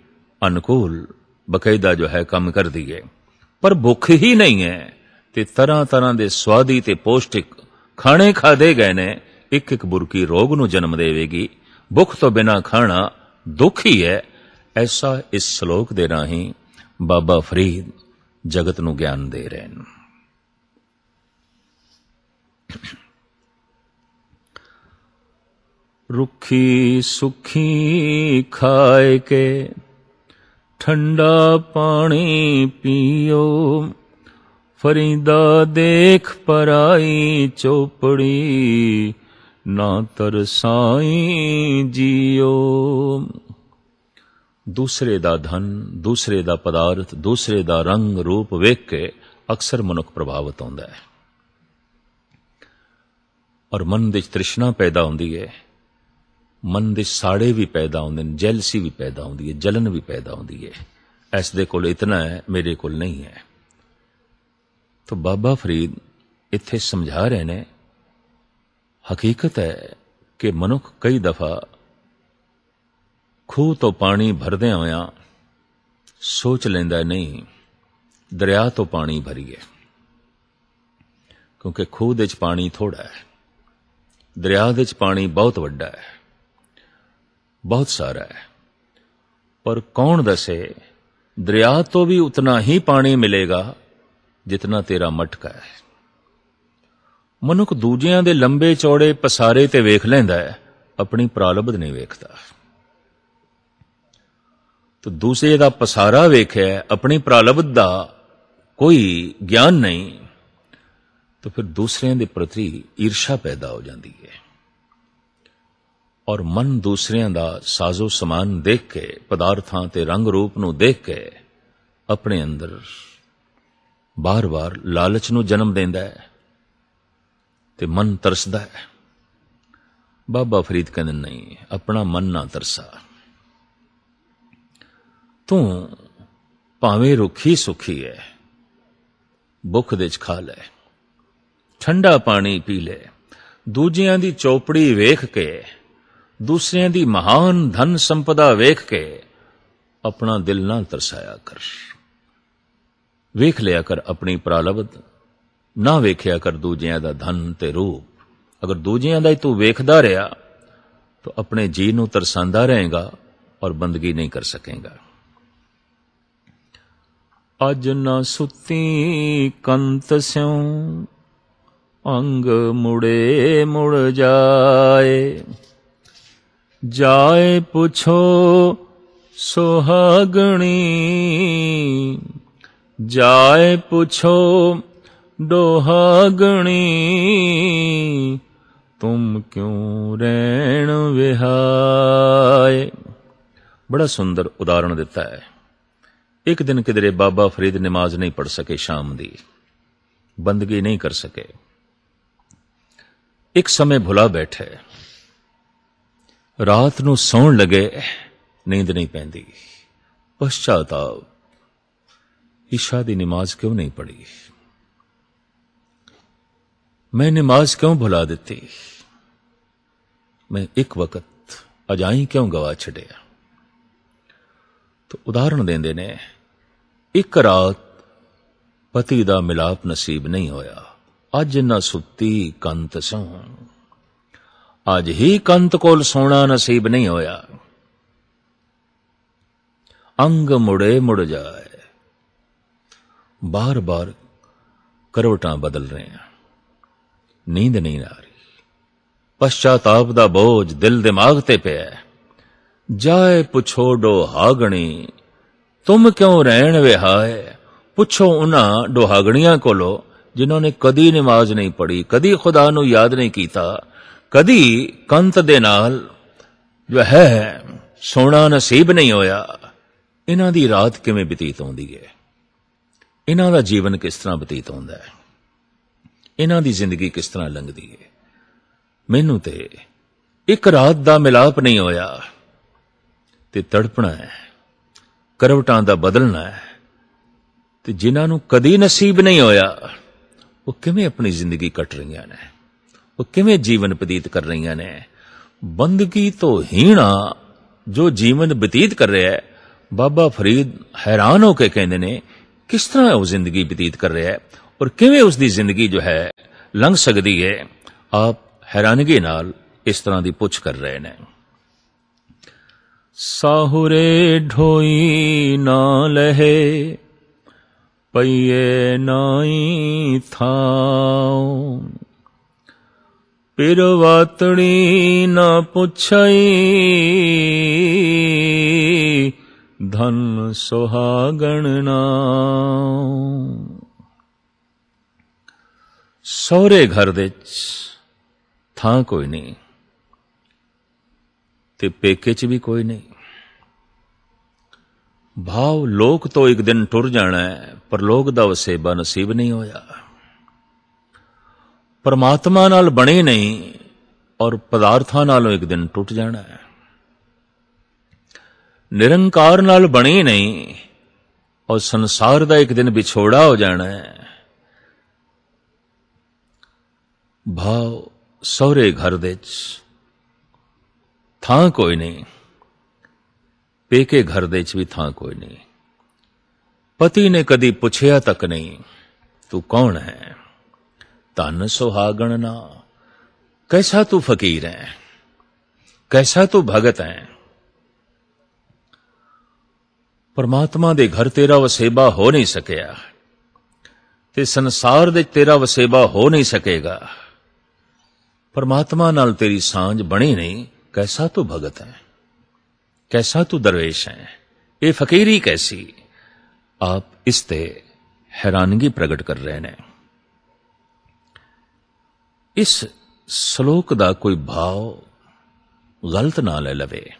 ਅਨੁਕੂਲ ਬਕਾਇਦਾ ਜੋ ਹੈ ਕੰਮ ਕਰਦੀ ਹੈ ਪਰ ਭੁੱਖ ਹੀ ਨਹੀਂ ਹੈ ਤੇ ਤਰ੍ਹਾਂ ਤਰ੍ਹਾਂ ਦੇ ਸਵਾਦੀ ਤੇ ਪੋਸ਼ਟਿਕ ਖਾਣੇ ਖਾਦੇ ਗਏ ਨੇ। ਇੱਕ ਇੱਕ ਬੁਰਕੀ ਰੋਗ ਨੂੰ ਜਨਮ ਦੇਵੇਗੀ। ਭੁੱਖ ਤੋਂ ਬਿਨਾ ਖਾਣਾ ਦੁੱਖ ਹੀ ਹੈ। ਐਸਾ ਇਸ ਸ਼ਲੋਕ ਦੇ ਰਾਹੀਂ ਬਾਬਾ ਫਰੀਦ ਜਗਤ ਨੂੰ ਗਿਆਨ ਦੇ ਰਹੇ ਨੇ। ਰੁੱਖੀ ਸੁਖੀ ਖਾਏ ਕੇ ਠੰਡਾ ਪਾਣੀ ਪੀਓ। ਫਰੀਦਾ ਦੇਖ ਪਰਾਈ ਚੋਪੜੀ, ਨਾ ਤਰਸਾਈ ਜੀਓ। ਦੂਸਰੇ ਦਾ ਧਨ, ਦੂਸਰੇ ਦਾ ਪਦਾਰਥ, ਦੂਸਰੇ ਦਾ ਰੰਗ ਰੂਪ ਵੇਖ ਕੇ ਅਕਸਰ ਮਨੁੱਖ ਪ੍ਰਭਾਵਿਤ ਹੁੰਦਾ ਹੈ। ਔਰ ਮਨ ਦੇ ਤ੍ਰਿਸ਼ਨਾ ਪੈਦਾ ਹੁੰਦੀ ਹੈ। ਮਨ ਦੇ ਸਾੜੇ ਵੀ ਪੈਦਾ ਹੁੰਦੇ ਨੇ, ਜੈਲਸੀ ਵੀ ਪੈਦਾ ਹੁੰਦੀ ਹੈ, ਜਲਨ ਵੀ ਪੈਦਾ ਹੁੰਦੀ ਹੈ। ਐਸ ਦੇ ਕੋਲ ਇਤਨਾ ਹੈ, ਮੇਰੇ ਕੋਲ ਨਹੀਂ ਹੈ। ਤਾਂ ਬਾਬਾ ਫਰੀਦ ਇੱਥੇ ਸਮਝਾ ਰਹੇ ਨੇ, ਹਕੀਕਤ ਹੈ ਕਿ ਮਨੁੱਖ ਕਈ ਦਫਾ ਖੂਹ ਤੋਂ ਪਾਣੀ ਭਰਦੇ ਹੋਇਆਂ ਸੋਚ ਲੈਂਦਾ ਨਹੀਂ, ਦਰਿਆ ਤੋਂ ਪਾਣੀ ਭਰੀਏ। ਕਿਉਂਕਿ ਖੂਹ ਦੇ ਵਿੱਚ ਪਾਣੀ ਥੋੜਾ ਹੈ, ਦਰਿਆ ਦੇ ਵਿੱਚ ਪਾਣੀ ਬਹੁਤ ਵੱਡਾ ਹੈ। ਬਹੁਤ ਸਾਰਾ ਹੈ। ਪਰ ਕੌਣ ਦੱਸੇ, ਦਰਿਆ ਤੋਂ ਵੀ ਉਤਨਾ ਹੀ ਪਾਣੀ ਮਿਲੇਗਾ ਜਿਤਨਾ ਤੇਰਾ ਮਟਕਾ ਹੈ। ਮਨੁੱਖ ਦੂਜਿਆਂ ਦੇ ਲੰਬੇ ਚੌੜੇ ਪਸਾਰੇ ਤੇ ਵੇਖ ਲੈਂਦਾ ਹੈ, ਆਪਣੀ ਪ੍ਰਾਲਬਧ ਨਹੀਂ ਵੇਖਦਾ। ਤੋ ਦੂਸਰੇ ਦਾ ਪਸਾਰਾ ਵੇਖਿਆ, ਆਪਣੀ ਪ੍ਰਾਲਬਧ ਦਾ ਕੋਈ ਗਿਆਨ ਨਹੀਂ, ਤਾਂ ਫਿਰ ਦੂਸਰਿਆਂ ਦੇ ਪ੍ਰਤੀ ਈਰਸ਼ਾ ਪੈਦਾ ਹੋ ਜਾਂਦੀ ਹੈ। ਔਰ ਮਨ ਦੂਸਰਿਆਂ ਦਾ ਸਾਜ਼ੋ ਸਮਾਨ ਦੇਖ ਕੇ, ਪਦਾਰਥਾਂ ਤੇ ਰੰਗ ਰੂਪ ਨੂੰ ਦੇਖ ਕੇ ਆਪਣੇ ਅੰਦਰ ਬਾਰ-ਬਾਰ ਲਾਲਚ ਨੂੰ ਜਨਮ ਦਿੰਦਾ ਹੈ ਤੇ ਮਨ ਤਰਸਦਾ ਹੈ। ਬਾਬਾ ਫਰੀਦ ਕਹਿੰਦੇ, ਨਹੀਂ, ਆਪਣਾ ਮਨ ਨਾ ਤਰਸਾ। ਤੂੰ ਭਾਵੇਂ ਰੁੱਖੀ ਸੁਖੀ ਹੈ ਭੁੱਖ ਦੇ ਚ ਖਾ ਲੈ, ਠੰਡਾ ਪਾਣੀ ਪੀ ਲੈ, ਦੂਜਿਆਂ ਦੀ ਚੌਪੜੀ ਵੇਖ ਕੇ ਦੂਸਰਿਆਂ ਦੀ ਮਹਾਨ ਧਨ ਸੰਪਦਾ ਵੇਖ ਕੇ ਆਪਣਾ ਦਿਲ ਨਾ ਤਰਸਾਇਆ ਕਰ। ਵੇਖ ਲਿਆ ਕਰ ਆਪਣੀ ਪ੍ਰਾਲਬਧ, ਨਾ ਵੇਖਿਆ ਕਰ ਦੂਜਿਆਂ ਦਾ ਧਨ ਤੇ ਰੂਪ। ਅਗਰ ਦੂਜਿਆਂ ਦਾ ਹੀ ਤੂੰ ਵੇਖਦਾ ਰਿਹਾ, ਤਾਂ ਆਪਣੇ ਜੀ ਨੂੰ ਤਰਸਾਂਦਾ ਰਹੇਗਾ ਔਰ ਬੰਦਗੀ ਨਹੀਂ ਕਰ ਸਕੇਗਾ। ਅਜ ਨਾ ਸੁੱਤੀ ਕੰਤ ਸਿਉ, ਅੰਗ ਮੁੜੇ ਮੁੜ ਜਾਏ। ਜਾਏ ਪੁੱਛੋ ਸੁਹਾਗਣੀ। ਜਾਏ ਪੁੱਛੋ ਡੋਹਾਗਣੀ। ਤੁਮ ਕਿਉ ਰਹਿਣ ਵਿਹਾਏ? ਬੜਾ ਸੁੰਦਰ ਉਦਾਹਰਣ ਦਿੱਤਾ ਹੈ। ਇੱਕ ਦਿਨ ਕਿਦਰੇ ਬਾਬਾ ਫਰੀਦ ਨਮਾਜ਼ ਨਹੀਂ ਪੜ ਸਕੇ ਸ਼ਾਮ ਦੀ। ਬੰਦਗੀ ਨਹੀਂ ਕਰ ਸਕੇ। ਇੱਕ ਸਮੇਂ ਭੁਲਾ ਬੈਠੇ। ਰਾਤ ਨੂੰ ਸੌਣ ਲਗੇ ਨੀਂਦ ਨਹੀਂ ਪੈਂਦੀ ਪਛਤਾਤਾਪ ਈਸ਼ਾ ਦੀ ਨਮਾਜ਼ ਕਿਉਂ ਨਹੀਂ ਪੜੀ ਮੈਂ ਨਮਾਜ਼ ਕਿਉਂ ਭੁਲਾ ਦਿੱਤੀ ਮੈਂ ਇੱਕ ਵਕਤ ਅਜਾਈ ਕਿਉਂ ਗਵਾ ਛੱਡਿਆ ਤੋ ਉਦਾਹਰਣ ਦਿੰਦੇ ਨੇ ਇੱਕ ਰਾਤ ਪਤੀ ਦਾ ਮਿਲਾਪ ਨਸੀਬ ਨਹੀਂ ਹੋਇਆ ਅੱਜ ਨਾ ਸੁੱਤੀ ਕੰਤ ਸੌ ਅੱਜ ਹੀ ਕੰਤ ਕੋਲ ਸੋਣਾ ਨਸੀਬ ਨਹੀਂ ਹੋਇਆ। ਅੰਗ ਮੁੜੇ ਮੁੜ ਜਾਏ। ਬਾਰ-ਬਾਰ ਕਰਵਟਾਂ ਬਦਲ ਰਹੇ ਆ ਨੀਂਦ ਨਹੀਂ ਆ ਰਹੀ। ਪਛਤਾਤਾਪ ਦਾ ਬੋਝ ਦਿਲ ਦਿਮਾਗ ਤੇ ਪਿਆ ਜਾਏ ਪੁੱਛੋ ਡੋਹਾਗਣੀ, ਤੁਮ ਕਿਉਂ ਰਹਿਣ ਵਿਹਾਏ? ਪੁੱਛੋ ਉਹਨਾਂ ਡੋਹਾਗਣੀਆਂ ਕੋਲੋਂ, ਜਿਨ੍ਹਾਂ ਨੇ ਕਦੀ ਨਮਾਜ਼ ਨਹੀਂ ਪੜ੍ਹੀ, ਕਦੀ ਖੁਦਾ ਨੂੰ ਯਾਦ ਨਹੀਂ ਕੀਤਾ ਕਦੀ ਕੰਤ ਦੇ ਨਾਲ ਜੋ ਹੈ ਸੋਣਾ ਨਸੀਬ ਨਹੀਂ ਹੋਇਆ। ਇਹਨਾਂ ਦੀ ਰਾਤ ਕਿਵੇਂ ਬਤੀਤ ਹੁੰਦੀ ਹੈ? ਇਹਨਾਂ ਦਾ ਜੀਵਨ ਕਿਸ ਤਰ੍ਹਾਂ ਬਤੀਤ ਹੁੰਦਾ ਹੈ? ਇਹਨਾਂ ਦੀ ਜ਼ਿੰਦਗੀ ਕਿਸ ਤਰ੍ਹਾਂ ਲੰਘਦੀ ਹੈ? ਮੈਨੂੰ ਤੇ ਇੱਕ ਰਾਤ ਦਾ ਮਿਲਾਪ ਨਹੀਂ ਹੋਇਆ। ਤੇ ਤੜਪਣਾ ਹੈ, ਕਰਵਟਾਂ ਦਾ ਬਦਲਣਾ ਹੈ, ਤੇ ਜਿਨ੍ਹਾਂ ਨੂੰ ਕਦੀ ਨਸੀਬ ਨਹੀਂ ਹੋਇਆ, ਉਹ ਕਿਵੇਂ ਆਪਣੀ ਜ਼ਿੰਦਗੀ ਕੱਟ ਰਹੀਆਂ ਨੇ? ਉਹ ਕਿਵੇਂ ਜੀਵਨ ਬਤੀਤ ਕਰ ਰਹੀਆਂ ਨੇ ਬੰਦਗੀ ਤੋਂ ਹੀਣਾ ਜੋ ਜੀਵਨ ਬਤੀਤ ਕਰ ਰਿਹਾ ਹੈ ਬਾਬਾ ਫਰੀਦ ਹੈਰਾਨ ਹੋ ਕੇ ਕਹਿੰਦੇ ਨੇ ਕਿਸ ਤਰ੍ਹਾਂ ਉਹ ਜ਼ਿੰਦਗੀ ਬਤੀਤ ਕਰ ਰਿਹਾ ਹੈ ਔਰ ਕਿਵੇਂ ਉਸ ਦੀ ਜ਼ਿੰਦਗੀ ਜੋ ਹੈ ਲੰਘ ਸਕਦੀ ਹੈ ਆਪ ਹੈਰਾਨਗੀ ਨਾਲ ਇਸ ਤਰ੍ਹਾਂ ਦੀ ਪੁੱਛ ਕਰ ਰਹੇ ਨੇ ਸਾਹੁਰੇ ਢੋਈ ਨਾ ਲਹੇ ਪਈਏ ਨਾਈ ਥਾਉ ਪਿਰ ਵਾਤੜੀ ਨਾ ਪੁੱਛਈ। ਧਨ ਸੁਹਾਗਣ ਨਾ ਸਹੁਰੇ ਘਰ ਦੇ ਚ ਥਾਂ ਕੋਈ ਨਹੀਂ ਤੇ ਪੇਕੇ ਚ ਵੀ ਕੋਈ ਨਹੀਂ। ਭਾਵ ਲੋਕ ਤੋਂ ਇੱਕ ਦਿਨ ਟੁਰ ਜਾਣਾ ਹੈ ਪਰ ਲੋਕ ਦਾ ਵਸੇਬਾ ਨਸੀਬ ਨਹੀਂ ਹੋਇਆ। ਪਰਮਾਤਮਾ ਨਾਲ ਬਣੇ ਨਹੀਂ ਔਰ ਪਦਾਰਥਾਂ ਨਾਲੋਂ ਇੱਕ ਦਿਨ ਟੁੱਟ ਜਾਣਾ ਹੈ ਨਿਰੰਕਾਰ ਨਾਲ ਬਣੇ ਨਹੀਂ ਔਰ ਸੰਸਾਰ ਦਾ ਇੱਕ ਦਿਨ ਵਿਛੋੜਾ ਹੋ ਜਾਣਾ ਹੈ ਭਾਵ ਸਹੁਰੇ ਘਰ ਦੇ ਚ ਥਾਂ ਕੋਈ ਨਹੀਂ ਪੇਕੇ ਘਰ ਦੇ ਚ ਵੀ ਥਾਂ ਕੋਈ ਨਹੀਂ ਪਤੀ ਨੇ ਕਦੀ ਪੁੱਛਿਆ ਤੱਕ ਨਹੀਂ ਤੂੰ ਕੌਣ ਹੈ ਧਨ ਸੁਹਾਗਣ ਨਾ। ਕੈਸਾ ਤੂੰ ਫਕੀਰ ਹੈ? ਕੈਸਾ ਤੂੰ ਭਗਤ ਹੈ? ਪਰਮਾਤਮਾ ਦੇ ਘਰ ਤੇਰਾ ਵਸੇਬਾ ਹੋ ਨਹੀਂ ਸਕਿਆ ਤੇ ਸੰਸਾਰ ਦੇ ਤੇਰਾ ਵਸੇਬਾ ਹੋ ਨਹੀਂ ਸਕੇਗਾ। ਪਰਮਾਤਮਾ ਨਾਲ ਤੇਰੀ ਸਾਂਝ ਬਣੀ ਨਹੀਂ, ਕੈਸਾ ਤੂੰ ਭਗਤ ਹੈ? ਕੈਸਾ ਤੂੰ ਦਰਵੇਸ਼ ਹੈ? ਇਹ ਫਕੀਰੀ ਕੈਸੀ? ਆਪ ਇਸ ਤੇ ਹੈਰਾਨਗੀ ਪ੍ਰਗਟ ਕਰ ਰਹੇ ਨੇ। ਇਸ ਸ਼ਲੋਕ ਦਾ ਕੋਈ ਭਾਵ ਗਲਤ ਨਾ ਲੈ ਲਵੇ।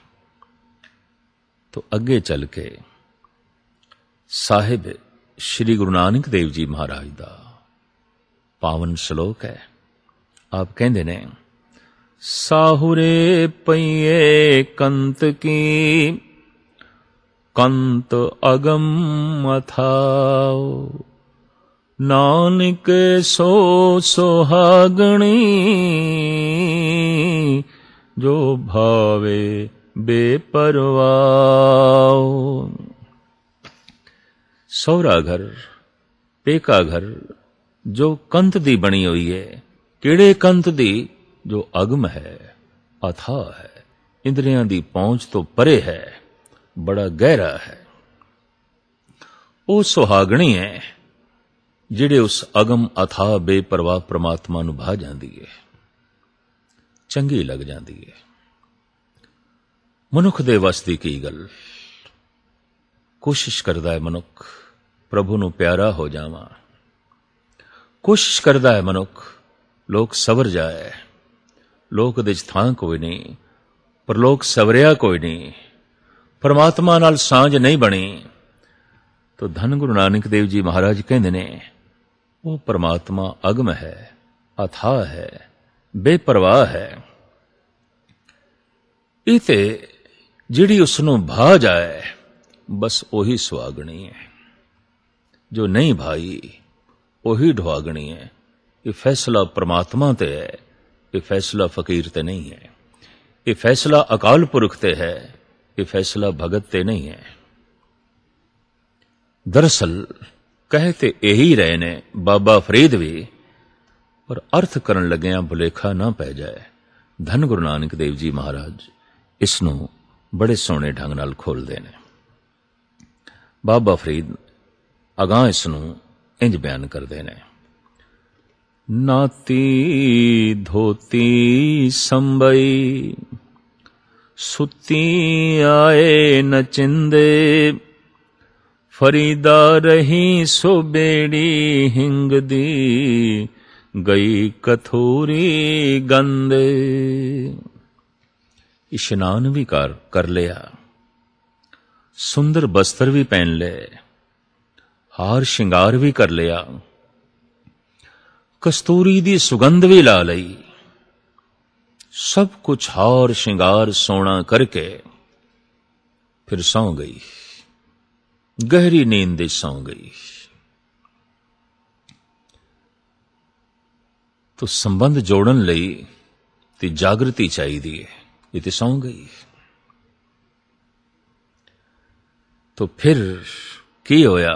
ਤੋ ਅੱਗੇ ਚੱਲ ਕੇ ਸਾਹਿਬ ਸ੍ਰੀ ਗੁਰੂ ਨਾਨਕ ਦੇਵ ਜੀ ਮਹਾਰਾਜ ਦਾ ਪਾਵਨ ਸ਼ਲੋਕ ਹੈ। ਆਪ ਕਹਿੰਦੇ ਨੇ, ਸਾਹੁਰੇ ਪਈਏ ਕੰਤ ਕੀ, ਕੰਤ ਅਗਮ ਅਥਾਓ ਨਾਨਕ ਸੋ ਸੁਹਾਗਣੀ, ਜੋ ਭਾਵੇ ਬੇਪਰਵਾਹ। ਸਹੁਰਾ ਘਰ ਪੇਕਾ ਘਰ ਜੋ ਕੰਤ ਦੀ ਬਣੀ ਹੋਈ ਹੈ, ਕਿਹੜੇ ਕੰਤ ਦੀ? ਜੋ ਅਗਮ ਹੈ ਅਥਾ ਹੈ, ਇੰਦਰੀਆਂ ਦੀ ਪਹੁੰਚ ਤੋਂ ਪਰੇ ਹੈ, ਬੜਾ ਗਹਿਰਾ ਹੈ। ਉਹ ਸੁਹਾਗਣੀ ਹੈ ਜਿਹੜੇ ਉਸ ਅਗਮ ਅਥਾ ਬੇਪਰਵਾਹ ਪ੍ਰਮਾਤਮਾ ਨੂੰ ਭਾ ਜਾਂਦੀ ਹੈ ਚੰਗੀ ਲੱਗ ਜਾਂਦੀ ਹੈ ਮਨੁੱਖ ਦੇ ਵਸ ਦੀ ਕੀ ਗੱਲ? ਕੋਸ਼ਿਸ਼ ਕਰਦਾ ਹੈ ਮਨੁੱਖ, ਪ੍ਰਭੂ ਨੂੰ ਪਿਆਰਾ ਹੋ ਜਾਵਾਂ। ਕੋਸ਼ਿਸ਼ ਕਰਦਾ ਹੈ ਮਨੁੱਖ, ਲੋਕ ਸਬਰ ਜਾਏ। ਲੋਕ ਦੇ ਥਾਂ ਕੋਈ ਨਹੀਂ, ਪਰ ਲੋਕ ਸਵਰਿਆ ਕੋਈ ਨਹੀਂ। ਪਰਮਾਤਮਾ ਨਾਲ ਸਾਂਝ ਨਹੀਂ ਬਣੀ। ਤੋ ਧੰਨ ਗੁਰੂ ਨਾਨਕ ਦੇਵ ਜੀ ਮਹਾਰਾਜ ਕਹਿੰਦੇ ਨੇ ਉਹ ਪਰਮਾਤਮਾ ਅਗਮ ਹੈ, ਅਥਾ ਹੈ, ਬੇਪਰਵਾਹ ਹੈ। ਇਹ ਤੇ ਜਿਹੜੀ ਉਸ ਨੂੰ ਭਾ ਜਾਏ, ਬਸ ਉਹੀ ਸੁਆਗਣੀ ਹੈ। ਜੋ ਨਹੀਂ ਭਾਈ, ਉਹੀ ਢਵਾਗਣੀ ਹੈ। ਇਹ ਫੈਸਲਾ ਪ੍ਰਮਾਤਮਾ ਤੇ ਹੈ, ਇਹ ਫੈਸਲਾ ਫਕੀਰ ਤੇ ਨਹੀਂ ਹੈ। ਇਹ ਫੈਸਲਾ ਅਕਾਲ ਪੁਰਖ ਤੇ ਹੈ, ਇਹ ਫੈਸਲਾ ਭਗਤ ਤੇ ਨਹੀਂ ਹੈ। ਦਰਅਸਲ ਕਹੇ ਤੇ ਇਹੀ ਰਹੇ ਨੇ, ਬਾਬਾ ਫਰੀਦ ਵੀ। ਪਰ ਅਰਥ ਕਰਨ ਲੱਗਿਆਂ ਭੁਲੇਖਾ ਨਾ ਪੈ ਜਾਏ। ਧੰਨ ਗੁਰੂ ਨਾਨਕ ਦੇਵ ਜੀ ਮਹਾਰਾਜ ਇਸ ਨੂੰ ਬੜੇ ਸੋਹਣੇ ਢੰਗ ਨਾਲ ਖੋਲਦੇ ਨੇ। ਬਾਬਾ ਫਰੀਦ ਅਗਾਹ ਇਸ ਨੂੰ ਇੰਜ ਬਿਆਨ ਕਰਦੇ ਨੇ। ਨਾਤੀ ਧੋਤੀ ਸੰਬਈ ਸੁੱਤੀ ਆਏ ਨਚਿੰਦੇ ਫਰੀਦਾ ਰਹੀ ਸੋ ਬੇੜੀ ਹਿੰਗ ਦੀ ਗਈ ਕਥੂਰੀ ਗੰਦੇ। ਇਸ਼ਨਾਨ ਵੀ ਕਰ ਕਰ ਲਿਆ। ਸੁੰਦਰ ਬਸਤਰ ਵੀ ਪਹਿਨ ਲਏ। ਹਾਰ ਸ਼ਿੰਗਾਰ ਵੀ ਕਰ ਲਿਆ। ਕਸਤੂਰੀ ਦੀ ਸੁਗੰਧ ਵੀ ਲਾ ਲਈ। ਸਭ ਕੁਝ ਹਾਰ ਸ਼ਿੰਗਾਰ ਸੋਨਾ ਕਰਕੇ ਫਿਰ ਸੌਂ ਗਈ। ਗਹਿਰੀ ਨੀਂਦ ਦੇ ਸੌ ਗਈ ਤੋ ਸੰਬੰਧ ਜੋੜਨ ਲਈ ਤੇ ਜਾਗਰਤੀ ਚਾਹੀਦੀ ਹੈ ਇਹ ਤੇ ਸੌ ਗਈ ਤੋ ਫਿਰ ਕੀ ਹੋਇਆ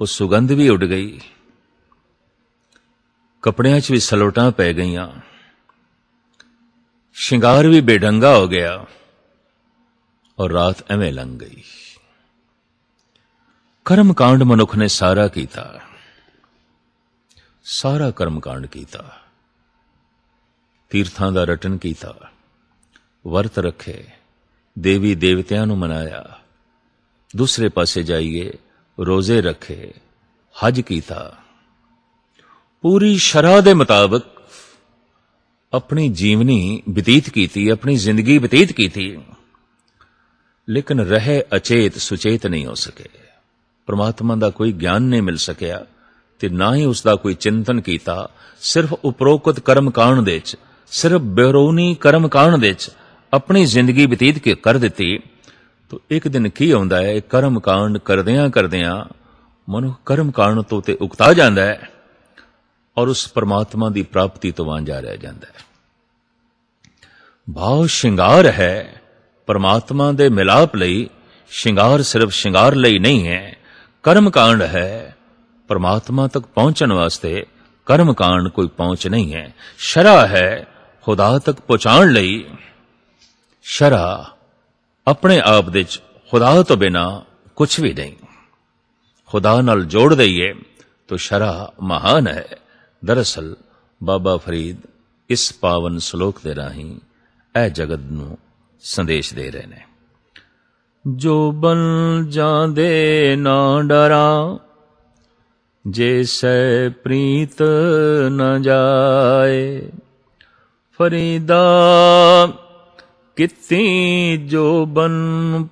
ਉਹ ਸੁਗੰਧ ਵੀ ਉੱਡ ਗਈ ਕਪੜਿਆਂ 'ਚ ਵੀ ਸਲੋਟਾਂ ਪੈ ਗਈਆਂ ਸ਼ਿੰਗਾਰ ਵੀ ਬੇਢੰਗਾ ਹੋ ਗਿਆ ਔਰ ਰਾਤ ਐਵੇਂ ਲੰਘ ਗਈ ਕਰਮ ਕਾਂਡ ਮਨੁੱਖ ਨੇ ਸਾਰਾ ਕੀਤਾ ਸਾਰਾ ਕਰਮ ਕਾਂਡ ਕੀਤਾ ਤੀਰਥਾਂ ਦਾ ਰਟਨ ਕੀਤਾ ਵਰਤ ਰੱਖੇ ਦੇਵੀ ਦੇਵਤਿਆਂ ਨੂੰ ਮਨਾਇਆ ਦੂਸਰੇ ਪਾਸੇ ਜਾਈਏ ਰੋਜ਼ੇ ਰੱਖੇ ਹਜ ਕੀਤਾ ਪੂਰੀ ਸ਼ਰਾ ਦੇ ਮੁਤਾਬਕ ਆਪਣੀ ਜੀਵਨੀ ਬਤੀਤ ਕੀਤੀ ਆਪਣੀ ਜ਼ਿੰਦਗੀ ਬਤੀਤ ਕੀਤੀ ਲੇਕਿਨ ਰਹੇ ਅਚੇਤ ਸੁਚੇਤ ਨਹੀਂ ਹੋ ਸਕੇ ਪ੍ਰਮਾਤਮਾ ਦਾ ਕੋਈ ਗਿਆਨ ਨਹੀਂ ਮਿਲ ਸਕਿਆ ਤੇ ਨਾ ਹੀ ਉਸ ਦਾ ਕੋਈ ਚਿੰਤਨ ਕੀਤਾ, ਸਿਰਫ ਉਪਰੋਕਤ ਕਰਮ ਕਾਂਡ ਦੇ ਚ, ਸਿਰਫ ਬੇਰੋਨੀ ਕਰਮ ਕਾਂਡ ਦੇ ਚ ਆਪਣੀ ਜ਼ਿੰਦਗੀ ਬਤੀਤ ਕੇ ਕਰ ਦਿੱਤੀ, ਤੋ ਇੱਕ ਦਿਨ ਕੀ ਆਉਂਦਾ ਹੈ, ਕਰਮ ਕਾਂਡ ਕਰਦਿਆਂ ਕਰਦਿਆਂ ਮਨੁੱਖ ਕਰਮ ਕਾਂਡ ਤੋਂ ਤੇ ਉਕਤਾ ਜਾਂਦਾ ਹੈ ਔਰ ਉਸ ਪਰਮਾਤਮਾ ਦੀ ਪ੍ਰਾਪਤੀ ਤੋਂ ਵਾਂਝਾ ਰਹਿ ਜਾਂਦਾ ਹੈ। ਭਾਵ ਸ਼ਿੰਗਾਰ ਹੈ, ਪਰਮਾਤਮਾ ਦੇ ਮਿਲਾਪ ਲਈ ਸ਼ਿੰਗਾਰ ਸਿਰਫ ਸ਼ਿੰਗਾਰ ਲਈ ਨਹੀਂ ਹੈ ਕਰਮ ਕਾਂਡ ਹੈ। ਪਰਮਾਤਮਾ ਤੱਕ ਪਹੁੰਚਣ ਵਾਸਤੇ ਕਰਮ ਕਾਂਡ ਕੋਈ ਪਹੁੰਚ ਨਹੀਂ ਹੈ। ਸ਼ਰਾ ਹੈ ਖੁਦਾ ਤੱਕ ਪਹੁੰਚਾਉਣ ਲਈ। ਸ਼ਰਾ ਆਪਣੇ ਆਪ ਦੇ ਚ ਖੁਦਾ ਤੋਂ ਬਿਨਾ ਕੁਝ ਵੀ ਨਹੀਂ। ਖੁਦਾ ਨਾਲ ਜੋੜ ਦਈਏ ਤਾਂ ਸ਼ਰਾ ਮਹਾਨ ਹੈ। ਦਰਅਸਲ ਬਾਬਾ ਫਰੀਦ ਇਸ ਪਾਵਨ ਸ਼ਲੋਕ ਦੇ ਰਾਹੀਂ ਇਹ ਜਗਤ ਨੂੰ ਸੰਦੇਸ਼ ਦੇ ਰਹੇ ਨੇ। ਜੋ ਬਨ ਜਾਂਦੇ ਨਾ ਡਰਾ, ਜੇ ਸੈ ਪ੍ਰੀਤ ਨ ਜਾਏ। ਫਰੀਦਾ ਕਿਤੀ ਜੋ ਬਨ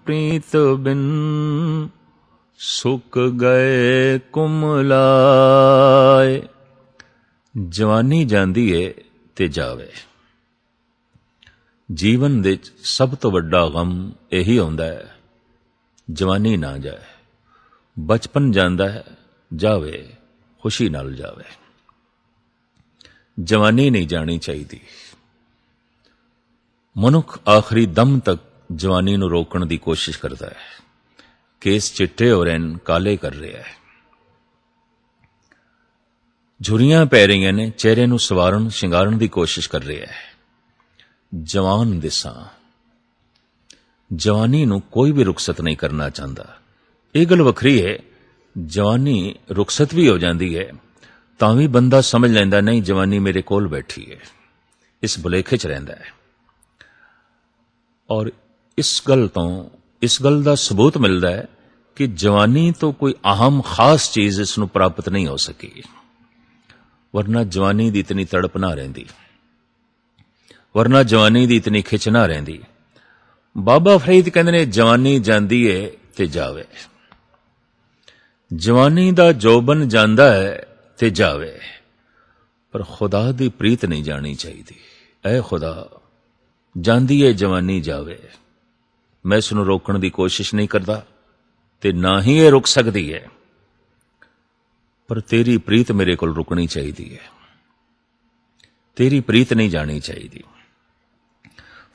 ਪ੍ਰੀਤ ਬਿਨ ਸੁੱਕ ਗਏ ਕੁਮਲਾਏ। ਜਵਾਨੀ ਜਾਂਦੀ ਏ ਤੇ ਜਾਵੇ। ਜੀਵਨ ਵਿੱਚ ਸਭ ਤੋਂ ਵੱਡਾ ਗਮ ਇਹੀ ਹੁੰਦਾ ਹੈ। ਜਵਾਨੀ ਨਾ ਜਾਏ। ਬਚਪਨ ਜਾਂਦਾ ਹੈ, ਜਾਵੇ, ਖੁਸ਼ੀ ਨਾਲ ਜਾਵੇ। ਜਵਾਨੀ ਨਹੀਂ ਜਾਣੀ ਚਾਹੀਦੀ। ਮਨੁੱਖ ਆਖਰੀ ਦਮ ਤੱਕ ਜਵਾਨੀ ਨੂੰ ਰੋਕਣ ਦੀ ਕੋਸ਼ਿਸ਼ ਕਰਦਾ ਹੈ। ਕੇਸ ਚਿੱਟੇ ਹੋ ਰਹੇ ਨੇ, ਕਾਲੇ ਕਰ ਰਿਹਾ ਹੈ। ਝੁਰੀਆਂ ਪੈ ਰਹੀਆਂ ਨੇ, ਚਿਹਰੇ ਨੂੰ ਸਵਾਰਨ, ਸ਼ਿੰਗਾਰਨ ਦੀ ਕੋਸ਼ਿਸ਼ ਕਰ ਰਿਹਾ ਹੈ। ਜਵਾਨ ਦਿਸਾਂ। ਜਵਾਨੀ ਨੂੰ ਕੋਈ ਵੀ ਰੁਖਸਤ ਨਹੀਂ ਕਰਨਾ ਚਾਹੁੰਦਾ। ਇਹ ਗੱਲ ਵੱਖਰੀ ਹੈ, ਜਵਾਨੀ ਰੁਖਸਤ ਵੀ ਹੋ ਜਾਂਦੀ ਹੈ, ਤਾਂ ਵੀ ਬੰਦਾ ਸਮਝ ਲੈਂਦਾ, ਨਹੀਂ, ਜਵਾਨੀ ਮੇਰੇ ਕੋਲ ਬੈਠੀ ਹੈ, ਇਸ ਬੁਲੇਖੇ 'ਚ ਰਹਿੰਦਾ ਹੈ। ਔਰ ਇਸ ਗੱਲ ਤੋਂ, ਇਸ ਗੱਲ ਦਾ ਸਬੂਤ ਮਿਲਦਾ ਹੈ ਕਿ ਜਵਾਨੀ ਤੋਂ ਕੋਈ ਅਹਮ ਖਾਸ ਚੀਜ਼ ਇਸ ਨੂੰ ਪ੍ਰਾਪਤ ਨਹੀਂ ਹੋ ਸਕੀ, ਵਰਨਾ ਜਵਾਨੀ ਦੀ ਇਤਨੀ ਤੜਪ ਨਾ ਰਹਿੰਦੀ, ਵਰਨਾ ਜਵਾਨੀ ਦੀ ਇਤਨੀ ਖਿੱਚ ਨਾ ਰਹਿੰਦੀ। ਬਾਬਾ ਫਰੀਦ ਕਹਿੰਦੇ ਨੇ, ਜਵਾਨੀ ਜਾਂਦੀ ਏ ਤੇ ਜਾਵੇ। ਜਵਾਨੀ ਦਾ ਜੋਬਨ ਜਾਂਦਾ ਹੈ ਤੇ ਜਾਵੇ। ਪਰ ਖੁਦਾ ਦੀ ਪ੍ਰੀਤ ਨਹੀਂ ਜਾਣੀ ਚਾਹੀਦੀ। ਐ ਖੁਦਾ, ਜਾਂਦੀ ਏ, ਜਵਾਨੀ ਜਾਵੇ। ਮੈਂ ਇਸ ਨੂੰ ਰੋਕਣ ਦੀ ਕੋਸ਼ਿਸ਼ ਨਹੀਂ ਕਰਦਾ ਤੇ ਨਾ ਹੀ ਇਹ ਰੁਕ ਸਕਦੀ ਹੈ ਪਰ ਤੇਰੀ ਪ੍ਰੀਤ ਮੇਰੇ ਕੋਲ ਰੁਕਣੀ ਚਾਹੀਦੀ ਹੈ ਤੇਰੀ ਪ੍ਰੀਤ ਨਹੀਂ ਜਾਣੀ ਚਾਹੀਦੀ।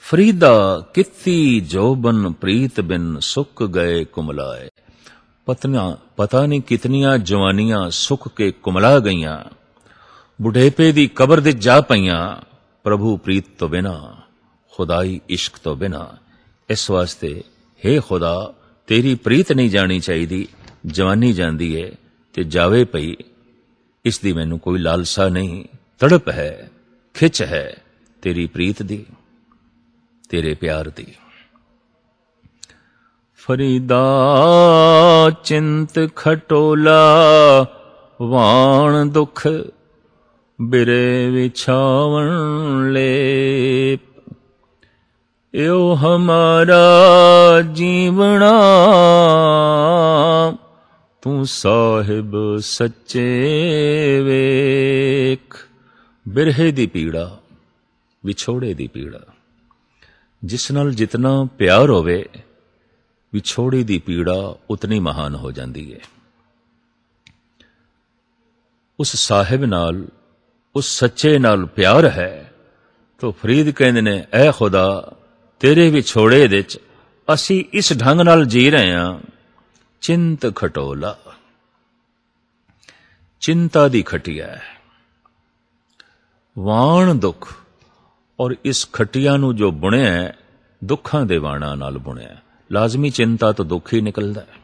ਫਰੀਦਾ ਕਿਤੀ ਜੋਬਨ ਪ੍ਰੀਤ ਬਿਨ ਸੁੱਕ ਗਏ ਕੁਮਲਾਏ। ਪਤਨਾ ਪਤਾ ਨਹੀਂ ਕਿਤਨੀਆਂ ਜਵਾਨੀਆਂ ਸੁੱਕ ਕੇ ਕੁਮਲਾ ਗਈਆਂ। ਬੁਢੇਪੇ ਦੀ ਕਬਰ ਦੇ ਜਾ ਪਈਆਂ, ਪ੍ਰਭੂ ਪ੍ਰੀਤ ਤੋਂ ਬਿਨਾ, ਖੁਦਾਈ ਇਸ਼ਕ ਤੋਂ ਬਿਨਾ। ਇਸ ਵਾਸਤੇ हे ਖੁਦਾ, ਤੇਰੀ ਪ੍ਰੀਤ ਨਹੀਂ ਜਾਣੀ ਚਾਹੀਦੀ, ਜਵਾਨੀ ਜਾਂਦੀ ਏ ਤੇ ਜਾਵੇ ਪਈ। ਇਸ ਦੀ ਮੈਨੂੰ ਕੋਈ ਲਾਲਸਾ ਨਹੀਂ, ਤੜਪ ਹੈ, ਖਿੱਚ ਹੈ ਤੇਰੀ ਪ੍ਰੀਤ ਦੀ। ਤੇਰੇ ਪਿਆਰ ਦੀ। ਫਰੀਦਾ, ਚਿੰਤ ਖਟੋਲਾ, ਵਾਣ ਦੁਖ ਬਿਰੇ ਵਿਛਾਵਣ ਲੇਪ। ਏਓ ਹਮਾਰਾ ਜੀਵਣਾ, ਤੂੰ ਸਾਹਿਬ ਸੱਚੇ ਵੇਖ। ਬਿਰਹੇ ਦੀ ਪੀੜਾ, ਵਿਛੋੜੇ ਦੀ ਪੀੜਾ। ਜਿਸ ਨਾਲ ਜਿਤਨਾ ਪਿਆਰ ਹੋਵੇ ਵਿਛੋੜੇ ਦੀ ਪੀੜਾ ਉਤਨੀ ਮਹਾਨ ਹੋ ਜਾਂਦੀ ਹੈ ਉਸ ਸਾਹਿਬ ਨਾਲ, ਉਸ ਸੱਚੇ ਨਾਲ ਪਿਆਰ ਹੈ, ਤਾਂ ਫਰੀਦ ਕਹਿੰਦੇ ਨੇ, ਐ ਖੁਦਾ, ਤੇਰੇ ਵਿਛੋੜੇ ਦੇ ਚ ਅਸੀਂ ਇਸ ਢੰਗ ਨਾਲ ਜੀ ਰਹੇ ਹਾਂ ਚਿੰਤ ਖਟੋਲਾ। ਚਿੰਤਾ ਦੀ ਖਟਿਆ ਹੈ। ਵਾਣ ਦੁੱਖ ਔਰ ਇਸ ਖਟਿਆ ਨੂੰ ਜੋ ਬੁਣਿਆ ਦੁੱਖਾਂ ਦੇ ਵਾਣਾ ਨਾਲ ਬੁਣਿਆ ਲਾਜ਼ਮੀ ਚਿੰਤਾ ਤੋਂ ਦੁੱਖ ਹੀ ਨਿਕਲਦਾ ਹੈ।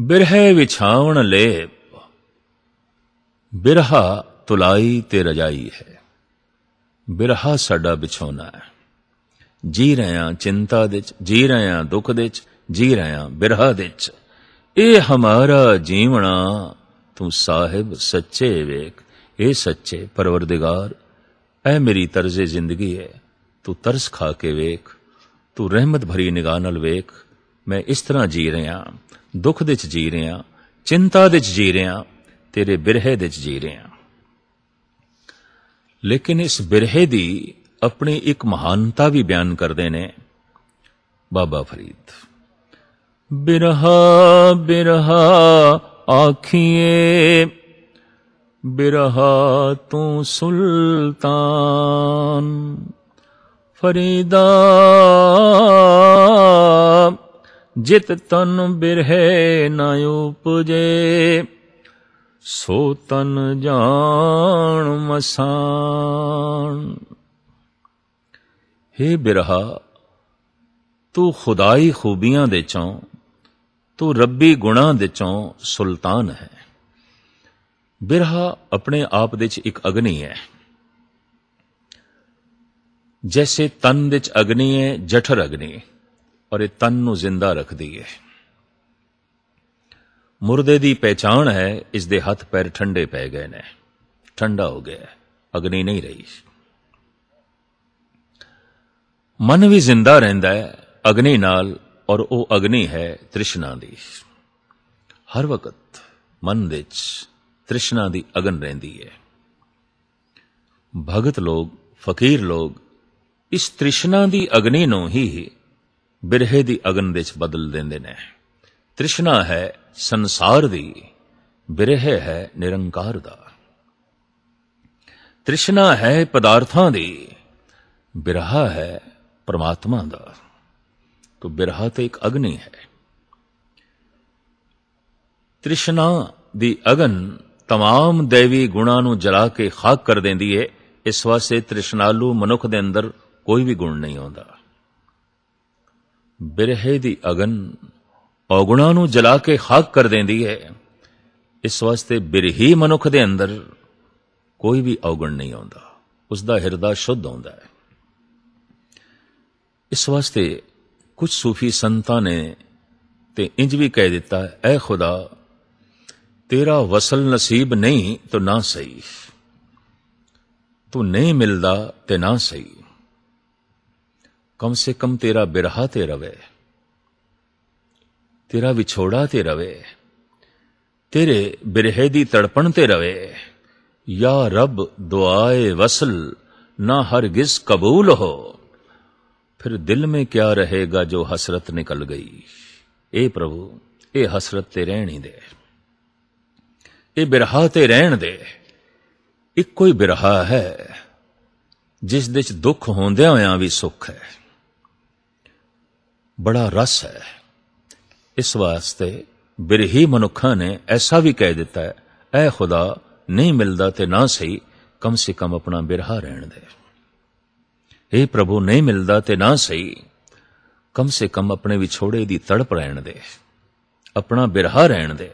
ਬਿਰਹੇ ਵਿਛਾਵਣ ਲੇਪ, ਬਿਰਹਾ ਤੁਲਾਈ ਤੇ ਰਜਾਈ ਹੈ। ਬਿਰਹਾ ਸਾਡਾ ਵਿਛੋਨਾ ਹੈ। ਜੀ ਰਹੇ ਚਿੰਤਾ ਦੇ ਚ, ਜੀ ਰਹੇ ਦੁੱਖ ਦੇ ਚ, ਜੀ ਰਹੇ ਬਿਰਹਾ ਦੇ ਚ। ਇਹ ਹਮਾਰਾ ਜੀਵਣਾ, ਤੂੰ ਸਾਹਿਬ ਸੱਚੇ ਵੇਖ ਇਹ ਸੱਚੇ ਪਰਵਰਦਿਗਾਰ। ਐ ਮੇਰੀ ਤਰਜ਼ੇ ਜ਼ਿੰਦਗੀ ਹੈ ਤੂੰ ਤਰਸ ਖਾ ਕੇ ਵੇਖ, ਤੂੰ ਰਹਿਮਤ ਭਰੀ ਨਿਗਾਹ ਨਾਲ ਵੇਖ। ਮੈਂ ਇਸ ਤਰ੍ਹਾਂ ਜੀ ਰਿਹਾ, ਦੁੱਖ ਦੇ ਚ ਜੀ ਰਿਹਾ, ਚਿੰਤਾ ਦੇ ਚ ਜੀ ਰਿਹਾ, ਤੇਰੇ ਬਿਰਹੇ ਦੇ ਚ ਜੀ ਰਿਹਾ। ਲੇਕਿਨ ਇਸ ਬਿਰਹੇ ਦੀ ਆਪਣੀ ਇੱਕ ਮਹਾਨਤਾ ਵੀ ਬਿਆਨ ਕਰਦੇ ਨੇ ਬਾਬਾ ਫਰੀਦ। ਬਿਰਹਾ ਬਿਰਹਾ, ਆਖੀਏ ਬਿਰਹਾ ਤੂੰ ਸੁਲਤਾਨ ਫਰੀਦਾ ਜਿਤ ਤਨ ਬਿਰਹੇ ਨਾ ਉਪਜੇ ਸੋ ਤਨ ਜਾਣ ਮਸਾਨ हे ਬਿਰਹਾ ਤੂੰ ਖੁਦਾਈ ਖੂਬੀਆਂ ਦੇ ਚੋਂ ਤੂੰ ਰੱਬੀ ਗੁਣਾਂ ਦੇ ਚੋਂ ਸੁਲਤਾਨ ਹੈ ਬਿਰਹਾ ਆਪਣੇ ਆਪ ਦੇ ਚ ਇੱਕ ਅਗਨੀ ਹੈ। ਜੈਸੇ ਤਨ ਵਿੱਚ ਅਗਨੀ ਹੈ, ਜਠਰ ਅਗਨੀ, ਔਰ ਇਹ ਤਨ ਨੂੰ ਜ਼ਿੰਦਾ ਰੱਖਦੀ ਹੈ। ਮੁਰਦੇ ਦੀ ਪਹਿਚਾਣ ਹੈ, ਇਸ ਦੇ ਹੱਥ ਪੈਰ ਠੰਡੇ ਪੈ ਗਏ ਨੇ। ਠੰਡਾ ਹੋ ਗਿਆ, ਅਗਨੀ ਨਹੀਂ ਰਹੀ। ਮਨ ਵੀ ਜ਼ਿੰਦਾ ਰਹਿੰਦਾ ਹੈ, ਅਗਨੀ ਨਾਲ, ਔਰ ਉਹ ਅਗਨੀ ਹੈ ਤ੍ਰਿਸ਼ਨਾ ਦੀ। ਹਰ ਵਕਤ ਮਨ ਵਿੱਚ ਤ੍ਰਿਸ਼ਨਾ ਦੀ ਅਗਨ ਰਹਿੰਦੀ ਹੈ। ਭਗਤ ਲੋਗ ਫਕੀਰ ਲੋਗ ਇਸ ਤ੍ਰਿਸ਼ਨਾ ਦੀ ਅਗਨੀ ਨੂੰ ਹੀ ਬਿਰਹੇ ਦੀ ਅਗਨ ਵਿੱਚ ਬਦਲ ਦਿੰਦੇ ਨੇ। ਤ੍ਰਿਸ਼ਨਾ ਹੈ ਸੰਸਾਰ ਦੀ, ਬਿਰਹ ਹੈ ਨਿਰੰਕਾਰ ਦਾ। ਤ੍ਰਿਸ਼ਨਾ ਹੈ ਪਦਾਰਥਾਂ ਦੀ, ਬਿਰਹਾ ਹੈ ਪਰਮਾਤਮਾ ਦਾ। ਤੋ ਬਿਰਹਾ ਤੇ ਇੱਕ ਅਗਨੀ ਹੈ। ਤ੍ਰਿਸ਼ਨਾ ਦੀ ਅਗਨ तमाम ਦੇਵੀ ਗੁਣਾਂ ਨੂੰ ਜਲਾ ਕੇ ਖਾਕ ਕਰ ਦਿੰਦੀ ਹੈ ਇਸ ਵਾਸਤੇ ਤ੍ਰਿਸ਼ਨਾਲੂ ਮਨੁੱਖ ਦੇ ਅੰਦਰ ਕੋਈ ਵੀ ਗੁਣ ਨਹੀਂ ਆਉਂਦਾ ਬਿਰਹੇ ਦੀ ਅਗਨ ਔਗੁਣਾਂ ਨੂੰ ਜਲਾ ਕੇ ਖਾਕ ਕਰ ਦਿੰਦੀ ਹੈ ਇਸ ਵਾਸਤੇ ਬਿਰਹੀ ਮਨੁੱਖ ਦੇ ਅੰਦਰ ਕੋਈ ਵੀ ਔਗਣ ਨਹੀਂ ਆਉਂਦਾ ਉਸ ਦਾ ਹਿਰਦਾ ਸ਼ੁੱਧ ਹੁੰਦਾ ਹੈ ਇਸ ਵਾਸਤੇ ਕੁਝ ਸੂਫੀ ਸੰਤਾਂ ਨੇ ਤੇ ਇੰਜ ਵੀ ਕਹਿ ਦਿੱਤਾ ਐ ਖੁਦਾ तेरा वसल नसीब नहीं तो ना सही। तू नहीं मिलदा ते ना सही। कम से कम तेरा बिरहा ते रवे। तेरा विछोड़ा ते रवे। तेरे बिरहे दी तड़पण ते रवे। या रब, दुआए वसल, ना हर गिस कबूल हो। फिर दिल में क्या रहेगा जो हसरत निकल गई? ए प्रभु, ए हसरत ते रहनी दे। ਇਹ ਬਿਰਹਾ ਤੇ ਰਹਿਣ ਦੇ। ਇੱਕੋ ਹੀ ਬਿਰਹਾ ਹੈ, ਜਿਸ ਦੇ ਚ ਦੁੱਖ ਹੁੰਦਿਆਂ ਹੋਇਆਂ ਵੀ ਸੁੱਖ ਹੈ। ਬੜਾ ਰਸ ਹੈ। ਇਸ ਵਾਸਤੇ ਬਿਰਹੀ ਮਨੁੱਖਾਂ ਨੇ ਐਸਾ ਵੀ ਕਹਿ ਦਿੱਤਾ ਹੈ, ਐ ਖੁਦਾ, ਨਹੀਂ ਮਿਲਦਾ ਤੇ ਨਾ ਸਹੀ, ਕਮ ਸੇ ਕਮ ਆਪਣਾ ਬਿਰਹਾ ਰਹਿਣ ਦੇ। ਇਹ ਪ੍ਰਭੂ, ਨਹੀਂ ਮਿਲਦਾ ਤੇ ਨਾ ਸਹੀ, ਕਮ ਸੇ ਕਮ ਆਪਣੇ ਵਿਛੋੜੇ ਦੀ ਤੜਪ ਰਹਿਣ ਦੇ। ਆਪਣਾ ਬਿਰਹਾ ਰਹਿਣ ਦੇ।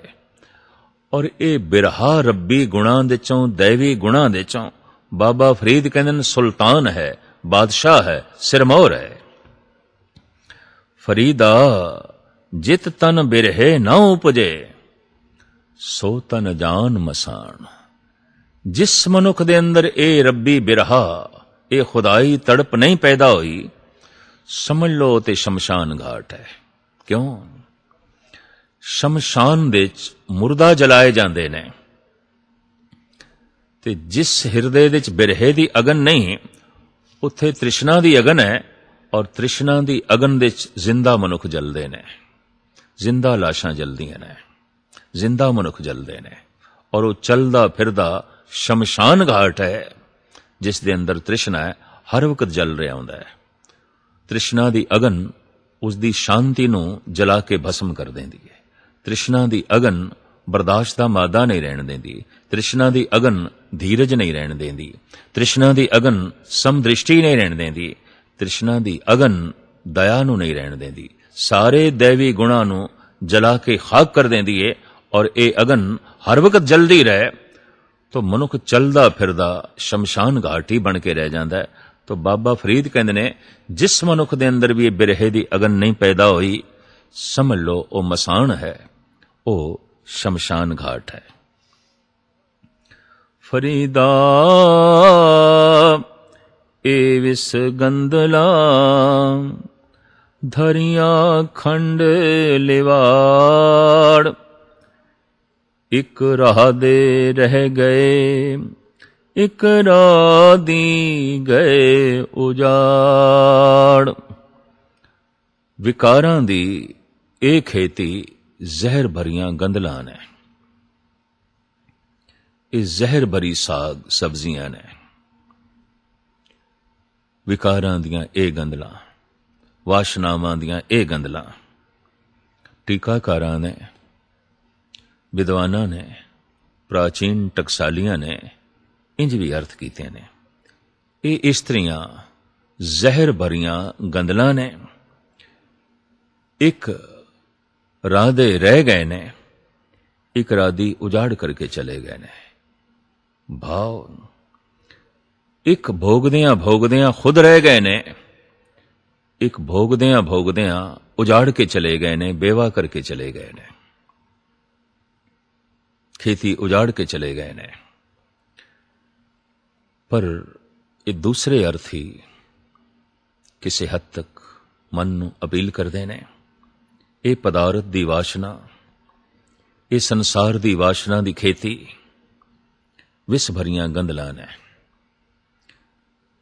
ਔਰ ਇਹ ਬਿਰਹਾ ਰੱਬੀ ਗੁਣਾਂ ਦੇ ਚੋਂ, ਦੇਵੀ ਗੁਣਾਂ ਦੇ ਚੋਂ। ਬਾਬਾ ਫਰੀਦ ਕਹਿੰਦੇ ਨੇ, ਸੁਲਤਾਨ ਹੈ, ਬਾਦਸ਼ਾਹ ਹੈ, ਸਿਰਮੌਰ ਹੈ। ਫਰੀਦਾ, ਜਿਤ ਤਨ ਬਿਰਹੇ ਨਾ ਉਪਜੇ, ਸੋ ਤਨ ਜਾਨ ਮਸਾਨ। ਜਿਸ ਮਨੁੱਖ ਦੇ ਅੰਦਰ ਇਹ ਰੱਬੀ ਬਿਰਹਾ, ਇਹ ਖੁਦਾਈ ਤੜਪ ਨਹੀਂ ਪੈਦਾ ਹੋਈ, ਸਮਝ ਲਓ ਤੇ ਸ਼ਮਸ਼ਾਨ ਘਾਟ ਹੈ। ਕਿਉਂ? ਸ਼ਮਸ਼ਾਨ ਦੇ ਵਿੱਚ ਮੁਰਦਾ ਜਲਾਏ ਜਾਂਦੇ ਨੇ। ਤੇ ਜਿਸ ਹਿਰਦੇ ਵਿੱਚ ਬਿਰਹੇ ਦੀ ਅਗਨ ਨਹੀਂ, ਉੱਥੇ ਤ੍ਰਿਸ਼ਨਾ ਦੀ ਅਗਨ ਹੈ ਔਰ ਤ੍ਰਿਸ਼ਨਾ ਦੀ ਅਗਨ ਦੇ ਵਿੱਚ ਜ਼ਿੰਦਾ ਮਨੁੱਖ ਜਲਦੇ ਨੇ। ਜ਼ਿੰਦਾ ਲਾਸ਼ਾਂ ਜਲਦੀਆਂ ਨੇ। ਜ਼ਿੰਦਾ ਮਨੁੱਖ ਜਲਦੇ ਨੇ। ਔਰ ਉਹ ਚਲਦਾ ਫਿਰਦਾ ਸ਼ਮਸ਼ਾਨ ਘਾਟ ਹੈ, ਜਿਸ ਦੇ ਅੰਦਰ ਤ੍ਰਿਸ਼ਨਾ ਹੈ, ਹਰ ਵਕਤ ਜਲ ਰਿਹਾ ਹੁੰਦਾ ਹੈ। ਤ੍ਰਿਸ਼ਨਾ ਦੀ ਅਗਨ ਉਸ ਦੀ ਸ਼ਾਂਤੀ ਨੂੰ ਜਲਾ ਕੇ ਭਸਮ ਕਰ ਦਿੰਦੀ ਹੈ। ਤ੍ਰਿਸ਼ਨਾ ਦੀ ਅਗਨ ਬਰਦਾਸ਼ਤ ਦਾ ਮਾਦਾ ਨਹੀਂ ਰਹਿਣ ਦਿੰਦੀ। ਤ੍ਰਿਸ਼ਨਾ ਦੀ ਅਗਨ ਧੀਰਜ ਨਹੀਂ ਰਹਿਣ ਦਿੰਦੀ। ਤ੍ਰਿਸ਼ਨਾ ਦੀ ਅਗਨ ਸਮਦ੍ਰਿਸ਼ਟੀ ਨਹੀਂ ਰਹਿਣ ਦਿੰਦੀ। ਤ੍ਰਿਸ਼ਨਾ ਦੀ ਅਗਨ ਦਇਆ ਨੂੰ ਨਹੀਂ ਰਹਿਣ ਦਿੰਦੀ। ਸਾਰੇ ਦੇਵੀ ਗੁਣਾਂ ਨੂੰ ਜਲਾ ਕੇ ਖਾਕ ਕਰ ਦਿੰਦੀ ਏ ਔਰ ਇਹ ਅਗਨ ਹਰ ਵਕਤ ਜਲਦੀ ਰਹੇ ਤੋ ਮਨੁੱਖ ਚਲਦਾ ਫਿਰਦਾ ਸ਼ਮਸ਼ਾਨ ਘਾਟੀ ਬਣ ਕੇ ਰਹਿ ਜਾਂਦਾ। ਤੋ ਬਾਬਾ ਫਰੀਦ ਕਹਿੰਦੇ ਨੇ, ਜਿਸ ਮਨੁੱਖ ਦੇ ਅੰਦਰ ਵੀ ਇਹ ਬਿਰਹੇ ਦੀ ਅਗਨ ਨਹੀਂ ਪੈਦਾ ਹੋਈ, ਸਮਝ ਲਓ ਉਹ ਮਸਾਨ ਹੈ। ਉਹ ਸ਼ਮਸ਼ਾਨ ਘਾਟ ਹੈ। ਫਰੀਦਾ, ਏ ਵਿਸ ਗੰਦਲਾ ਧਰੀਆਂ ਖੰਡ ਲਿਵਾੜ, ਇਕ ਰਾਹ ਦੇ ਰਹਿ ਗਏ, ਇਕ ਰਾਹ ਦੀ ਗਏ ਉਜਾੜ। ਵਿਕਾਰਾਂ ਦੀ ਇਹ ਖੇਤੀ ਜ਼ਹਿਰ ਭਰੀਆਂ ਗੰਦਲਾਂ ਨੇ ਇਹ ਜ਼ਹਿਰ ਭਰੀ ਸਾਗ ਸਬਜ਼ੀਆਂ ਨੇ ਵਿਕਾਰਾਂ ਦੀਆਂ ਇਹ ਗੰਦਲਾਂ ਵਾਸ਼ਨਾਵਾਂ ਦੀਆਂ ਇਹ ਗੰਦਲਾਂ ਟੀਕਾਕਾਰਾਂ ਨੇ ਵਿਦਵਾਨਾਂ ਨੇ ਪ੍ਰਾਚੀਨ ਟਕਸਾਲੀਆਂ ਨੇ ਇੰਜ ਵੀ ਅਰਥ ਕੀਤੇ ਨੇ ਇਹ ਇਸਤਰੀਆਂ ਜ਼ਹਿਰ ਭਰੀਆਂ ਗੰਦਲਾਂ ਨੇ ਇੱਕ ਰਾਹ ਦੇ ਰਹਿ ਗਏ ਨੇ ਇੱਕ ਰਾਹ ਦੀ ਉਜਾੜ ਕਰਕੇ ਚਲੇ ਗਏ ਨੇ ਭਾਵ ਇੱਕ ਭੋਗਦਿਆਂ ਭੋਗਦਿਆਂ ਖੁਦ ਰਹਿ ਗਏ ਨੇ ਇੱਕ ਭੋਗਦਿਆਂ ਭੋਗਦਿਆਂ ਉਜਾੜ ਕੇ ਚਲੇ ਗਏ ਨੇ ਬੇਵਾ ਕਰਕੇ ਚਲੇ ਗਏ ਨੇ ਖੇਤੀ ਉਜਾੜ ਕੇ ਚਲੇ ਗਏ ਨੇ ਪਰ ਇਹ ਦੂਸਰੇ ਅਰਥੀ ਕਿਸੇ ਹੱਦ ਤੱਕ ਮਨ ਨੂੰ ਅਪੀਲ ਕਰਦੇ ਨੇ ਇਹ ਪਦਾਰਥ ਦੀ ਵਾਸ਼ਨਾ, ਇਹ ਸੰਸਾਰ ਦੀ ਵਾਸ਼ਨਾ ਦੀ ਖੇਤੀ ਵਿਸ ਭਰੀਆਂ ਗੰਦਲਾਂ ਨੇ।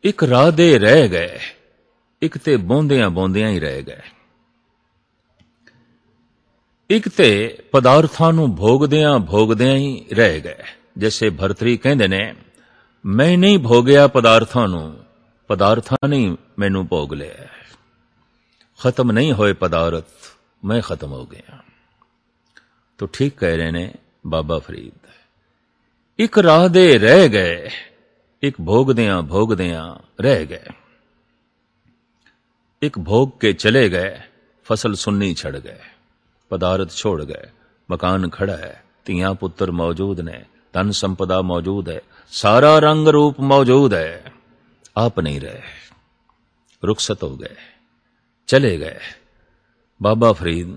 ਇੱਕ ਰਾਹ ਦੇ ਰਹਿ ਗਏ, ਇੱਕ ਤੇ ਬੋਂਦਿਆਂ ਬੋਂਦਿਆਂ ਹੀ ਰਹਿ ਗਏ। ਇੱਕ ਤੇ ਪਦਾਰਥਾਂ ਨੂੰ ਭੋਗਦਿਆਂ ਭੋਗਦਿਆਂ ਹੀ ਰਹਿ ਗਏ ਜਿਵੇਂ ਭਰਤਰੀ ਕਹਿੰਦੇ ਨੇ, ਮੈਂ ਨਹੀਂ ਭੋਗਿਆ ਪਦਾਰਥਾਂ ਨੂੰ, ਪਦਾਰਥਾਂ ਨੇ ਮੈਨੂੰ ਭੋਗ ਲਿਆ ਖਤਮ ਨਹੀਂ ਹੋਏ ਪਦਾਰਥ ਮੈਂ ਖਤਮ ਹੋ ਗਿਆ। ਤੋ ਠੀਕ ਕਹਿ ਰਹੇ ਨੇ ਬਾਬਾ ਫਰੀਦ। ਇੱਕ ਰਾਹ ਦੇ ਰਹਿ ਗਏ, ਇੱਕ ਭੋਗਦਿਆਂ ਭੋਗਦਿਆਂ ਰਹਿ ਗਏ। ਇੱਕ ਭੋਗ ਕੇ ਚਲੇ ਗਏ, ਫਸਲ ਸੁੰਨੀ ਛੜ ਗਏ, ਪਦਾਰਥ ਛੋੜ ਗਏ, ਮਕਾਨ ਖੜਾ ਹੈ, ਧੀਆਂ ਪੁੱਤਰ ਮੌਜੂਦ ਨੇ, ਧਨ ਸੰਪਦਾ ਮੌਜੂਦ ਹੈ, ਸਾਰਾ ਰੰਗ ਰੂਪ ਮੌਜੂਦ ਹੈ। ਆਪ ਨਹੀਂ ਰਹੇ। ਰੁਖਸਤ ਹੋ ਗਏ, ਚਲੇ ਗਏ। ਬਾਬਾ ਫਰੀਦ,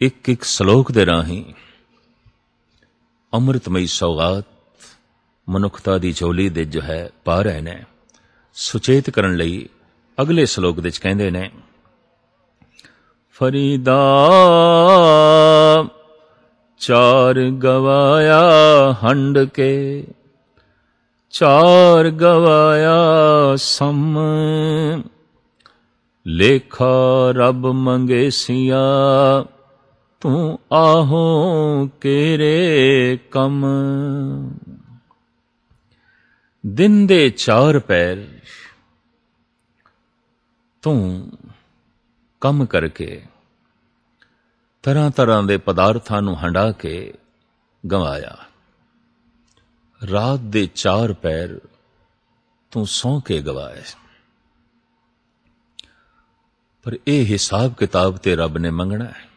ਇੱਕ ਇੱਕ ਸ਼ਲੋਕ ਦੇ ਰਾਹੀਂ ਅੰਮ੍ਰਿਤਮਈ ਸੌਗਾਤ ਮਨੁੱਖਤਾ ਦੀ ਝੋਲੀ ਦੇ ਜੋ ਹੈ ਪਾ ਰਹੇ ਨੇ। ਸੁਚੇਤ ਕਰਨ ਲਈ ਅਗਲੇ ਸ਼ਲੋਕ ਵਿੱਚ ਕਹਿੰਦੇ ਨੇ, ਫਰੀਦਾ ਚਾਰ ਗਵਾਇਆ ਹੰਡ ਕੇ, ਚਾਰ ਗਵਾਇਆ ਸਮ। ਲੇਖਾ ਰੱਬ ਮੰਗੇਸੀਆ, ਤੂੰ ਆਹੋ ਕੇਰੇ ਕਮ। ਦਿਨ ਦੇ ਚਾਰ ਪੈਰ ਤੂੰ ਕੰਮ ਕਰਕੇ ਤਰ੍ਹਾਂ ਤਰ੍ਹਾਂ ਦੇ ਪਦਾਰਥਾਂ ਨੂੰ ਹੰਡਾ ਕੇ ਗਵਾਇਆ। ਰਾਤ ਦੇ ਚਾਰ ਪੈਰ ਤੂੰ ਸੌਂ ਕੇ ਗਵਾਏ। ਪਰ ਇਹ ਹਿਸਾਬ ਕਿਤਾਬ ਤੇ ਰੱਬ ਨੇ ਮੰਗਣਾ ਹੈ।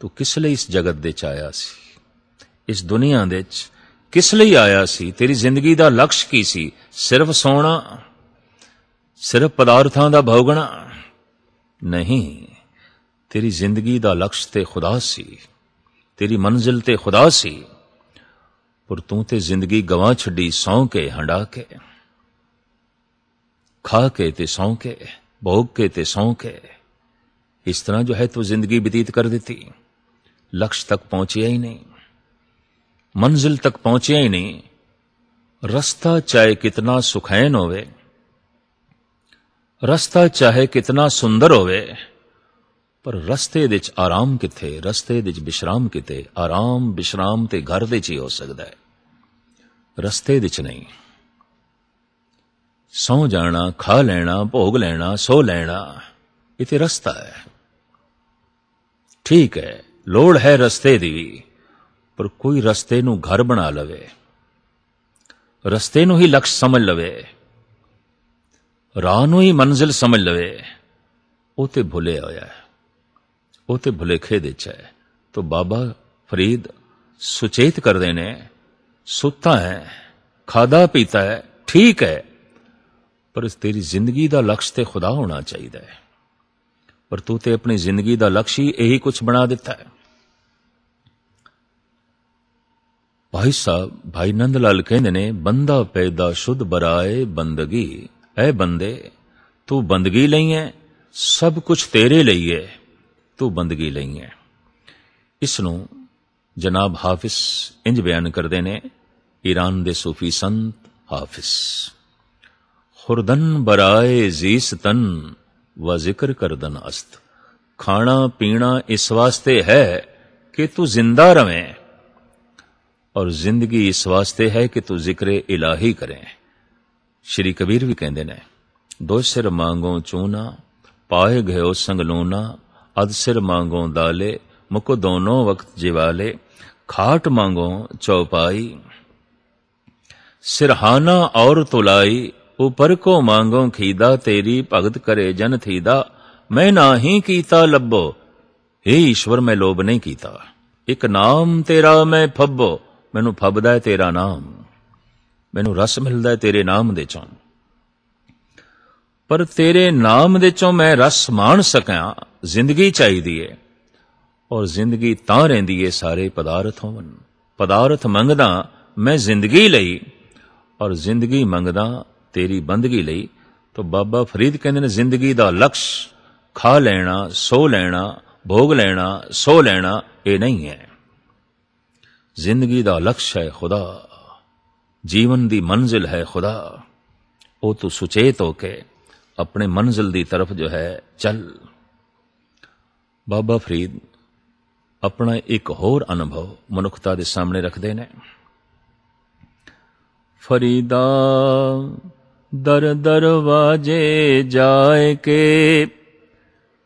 ਤੂੰ ਕਿਸ ਲਈ ਇਸ ਜਗਤ ਦੇ ਚ ਆਇਆ ਸੀ? ਇਸ ਦੁਨੀਆ ਦੇ ਚ ਕਿਸ ਲਈ ਆਇਆ ਸੀ? ਤੇਰੀ ਜ਼ਿੰਦਗੀ ਦਾ ਲਕਸ਼ ਕੀ ਸੀ? ਸਿਰਫ ਸੋਣਾ? ਸਿਰਫ ਪਦਾਰਥਾਂ ਦਾ ਭੋਗਣਾ? ਨਹੀਂ। ਤੇਰੀ ਜ਼ਿੰਦਗੀ ਦਾ ਲਕਸ਼ ਤੇ ਖੁਦਾ ਸੀ। ਤੇਰੀ ਮੰਜ਼ਿਲ ਤੇ ਖੁਦਾ ਸੀ। ਪਰ ਤੂੰ ਤੇ ਜ਼ਿੰਦਗੀ ਗਵਾ ਛੱਡੀ ਸੌਂ ਕੇ, ਹੰਡਾ ਕੇ। ਖਾ ਕੇ ਤੇ ਸੌਂ ਕੇ। ਭੋਗ ਕੇ ਤੇ ਸੌਂ ਕੇ ਇਸ ਤਰ੍ਹਾਂ ਜੋ ਹੈ ਤੂੰ ਜ਼ਿੰਦਗੀ ਬਤੀਤ ਕਰ ਦਿੱਤੀ। ਲਕਸ਼ ਤੱਕ ਪਹੁੰਚਿਆ ਹੀ ਨਹੀਂ। ਮੰਜ਼ਿਲ ਤੱਕ ਪਹੁੰਚਿਆ ਹੀ ਨਹੀਂ। ਰਸਤਾ ਚਾਹੇ ਕਿਤਨਾ ਸੁਖੈਨ ਹੋਵੇ, ਰਸਤਾ ਚਾਹੇ ਕਿਤਨਾ ਸੁੰਦਰ ਹੋਵੇ, ਪਰ ਰਸਤੇ ਵਿੱਚ ਆਰਾਮ ਕਿੱਥੇ, ਰਸਤੇ ਵਿੱਚ ਵਿਸ਼ਰਾਮ ਕਿਤੇ ਆਰਾਮ ਵਿਸ਼ਰਾਮ ਤੇ ਘਰ ਵਿੱਚ ਹੀ ਹੋ ਸਕਦਾ ਹੈ। ਰਸਤੇ ਵਿੱਚ ਨਹੀਂ। ਸੌ ਜਾਣਾ, ਖਾ ਲੈਣਾ, ਭੋਗ ਲੈਣਾ, ਸੋ ਲੈਣਾ ਇਹ ਤੇ ਰਸਤਾ ਹੈ। ਠੀਕ ਹੈ, ਲੋੜ ਹੈ ਰਸਤੇ ਦੀ ਵੀ ਪਰ ਕੋਈ ਰਸਤੇ ਨੂੰ ਘਰ ਬਣਾ ਲਵੇ। ਰਸਤੇ ਨੂੰ ਹੀ ਲਕਸ਼ ਸਮਝ ਲਵੇ। ਰਾਹ ਨੂੰ ਹੀ ਮੰਜ਼ਿਲ ਸਮਝ ਲਵੇ। ਉਹ ਤੇ ਭੁਲੇ ਹੋਇਆ ਹੈ। ਉਹ ਤੇ ਭੁਲੇਖੇ ਦੇ ਚ ਹੈ। ਤੋ ਬਾਬਾ ਫਰੀਦ ਸੁਚੇਤ ਕਰਦੇ ਨੇ, ਸੁੱਤਾ ਹੈ ਖਾਦਾ ਪੀਤਾ ਹੈ, ਠੀਕ ਹੈ। ਪਰ ਤੇਰੀ ਜ਼ਿੰਦਗੀ ਦਾ ਲਕਸ਼ ਤੇ ਖੁਦਾ ਹੋਣਾ ਚਾਹੀਦਾ ਹੈ। ਪਰ ਤੂੰ ਤੇ ਆਪਣੀ ਜ਼ਿੰਦਗੀ ਦਾ ਲਕਸ਼ ਹੀ ਇਹੀ ਕੁਝ ਬਣਾ ਦਿੱਤਾ ਹੈ। ਭਾਈ ਸਾਹਿਬ, ਭਾਈ ਨੰਦ ਲਾਲ ਕਹਿੰਦੇ ਨੇ, ਬੰਦਾ ਪੈਦਾ ਸ਼ੁੱਧ ਬਰਾਏ ਬੰਦਗੀ। ਐ ਬੰਦੇ, ਤੂੰ ਬੰਦਗੀ ਲਈ ਹੈ ਸਭ ਕੁਝ ਤੇਰੇ ਲਈ ਹੈ ਤੂੰ ਬੰਦਗੀ ਲਈ ਹੈ ਇਸ ਨੂੰ ਜਨਾਬ ਹਾਫਿਜ਼ ਇੰਜ ਬਿਆਨ ਕਰਦੇ ਨੇ, ਈਰਾਨ ਦੇ ਸੂਫੀ ਸੰਤ ਹਾਫਿਜ਼ खुरदन बराए जीसतन व ज़िक्र करदन अस्त। खाना पीना इस वास्ते है कि तू ज़िंदा रवे, और ज़िंदगी इस वास्ते है कि तू ज़िक्र इलाही करें। श्री कबीर भी कहते ने, दो सिर मांगो चूना, पाए गयो संगलूना अद सिर मांगो दाले, मुको दोनों वक्त जिवाले, खाट मांगो चौपाई। सिरहाना और तुलाई ਉਪਰ ਕੋ ਮੰਗੋ ਖੀਦਾ, ਤੇਰੀ ਭਗਤ ਕਰੇ ਜਨ ਥੀਦਾ। ਮੈਂ ਨਾਹੀ ਕੀਤਾ ਲੱਭੋ ਏ ਈਸ਼ਵਰ, ਮੈਂ ਲੋਭ ਨਹੀਂ ਕੀਤਾ। ਇੱਕ ਨਾਮ ਤੇਰਾ ਮੈਂ ਫੱਬੋ, ਮੈਨੂੰ ਫੱਬਦਾ ਹੈ ਤੇਰਾ ਨਾਮ। ਮੈਨੂੰ ਰਸ ਮਿਲਦਾ ਹੈ ਤੇਰੇ ਨਾਮ ਦੇ ਚੋਂ। ਪਰ ਤੇਰੇ ਨਾਮ ਦੇ ਚੋਂ ਮੈਂ ਰਸ ਮਾਣ ਸਕਾਂ ਜ਼ਿੰਦਗੀ ਚਾਹੀਦੀ ਏ। ਔਰ ਜ਼ਿੰਦਗੀ ਤਾਂ ਰਹਿੰਦੀ ਏ ਸਾਰੇ ਪਦਾਰਥ ਹੋਵਨ। ਪਦਾਰਥ ਮੰਗਦਾ ਮੈਂ ਜ਼ਿੰਦਗੀ ਲਈ, ਔਰ ਜ਼ਿੰਦਗੀ ਮੰਗਦਾ ਤੇਰੀ ਬੰਦਗੀ ਲਈ, ਤਾਂ ਬਾਬਾ ਫਰੀਦ ਕਹਿੰਦੇ ਨੇ, ਜ਼ਿੰਦਗੀ ਦਾ ਲਕਸ਼ ਖਾ ਲੈਣਾ, ਸੋ ਲੈਣਾ, ਭੋਗ ਲੈਣਾ, ਸੋ ਲੈਣਾ, ਇਹ ਨਹੀਂ ਹੈ। ਜ਼ਿੰਦਗੀ ਦਾ ਲਕਸ਼ ਹੈ ਖੁਦਾ, ਜੀਵਨ ਦੀ ਮੰਜ਼ਿਲ ਹੈ ਖੁਦਾ। ਉਹ ਤੂੰ ਸੁਚੇਤ ਹੋ ਕੇ ਆਪਣੇ ਮੰਜ਼ਿਲ ਦੀ ਤਰਫ ਜੋ ਹੈ, ਚੱਲ। ਬਾਬਾ ਫਰੀਦ ਆਪਣਾ ਇੱਕ ਹੋਰ ਅਨੁਭਵ ਮਨੁੱਖਤਾ ਦੇ ਸਾਹਮਣੇ ਰੱਖਦੇ ਨੇ। ਫਰੀਦਾ ਦਰ ਦਰਵਾਜੇ ਜਾਏ ਕੇ,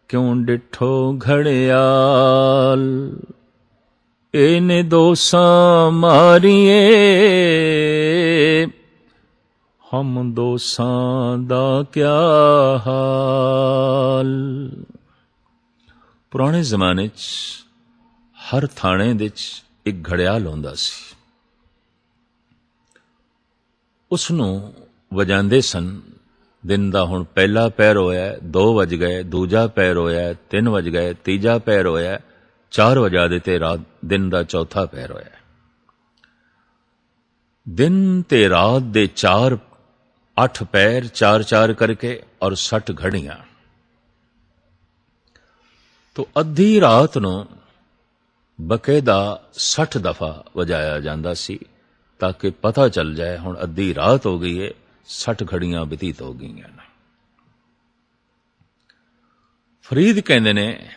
ਕਿਉਂ ਡਿਠੋ ਘੜਿਆਲ? ਇਹਨੇ ਦੋਸਾਂ ਮਾਰੀਏ, ਹਮ ਦੋਸਾਂ ਦਾ ਕਿਆ ਹਾਲ? ਪੁਰਾਣੇ ਜ਼ਮਾਨੇ 'ਚ ਹਰ ਥਾਣੇ ਦੇ 'ਚ ਇੱਕ ਘੜਿਆਲ ਹੁੰਦਾ ਸੀ। ਉਸ ਨੂੰ ਵਜਾਉਂਦੇ ਸਨ। ਦਿਨ ਦਾ ਹੁਣ ਪਹਿਲਾ ਪੈਰ ਹੋਇਆ 2 ਵਜ ਗਏ, ਦੂਜਾ ਪੈਰ ਹੋਇਆ 3 ਵਜ ਗਏ, ਤੀਜਾ ਪੈਰ ਹੋਇਆ 4 ਵਜਾ ਦੇ ਤੇ ਰਾਤ, ਦਿਨ ਦਾ ਚੌਥਾ ਪੈਰ ਹੋਇਆ ਦਿਨ ਤੇ ਰਾਤ ਦੇ 4 8 ਪੈਰ 4 4 ਕਰਕੇ ਔਰ 60 ਘੜੀਆਂ। ਤੋ ਅੱਧੀ ਰਾਤ ਨੂੰ ਬਕਾਇਦਾ 60 ਦਫਾ ਵਜਾਇਆ ਜਾਂਦਾ ਸੀ, ਤਾਂ ਕਿ ਪਤਾ ਚੱਲ ਜਾਏ ਹੁਣ ਅੱਧੀ ਰਾਤ ਹੋ ਗਈ ਏ 60 ਘੜੀਆਂ ਬਤੀਤ ਹੋ ਗਈਆਂ ਨੇ। ਫਰੀਦ ਕਹਿੰਦੇ ਨੇ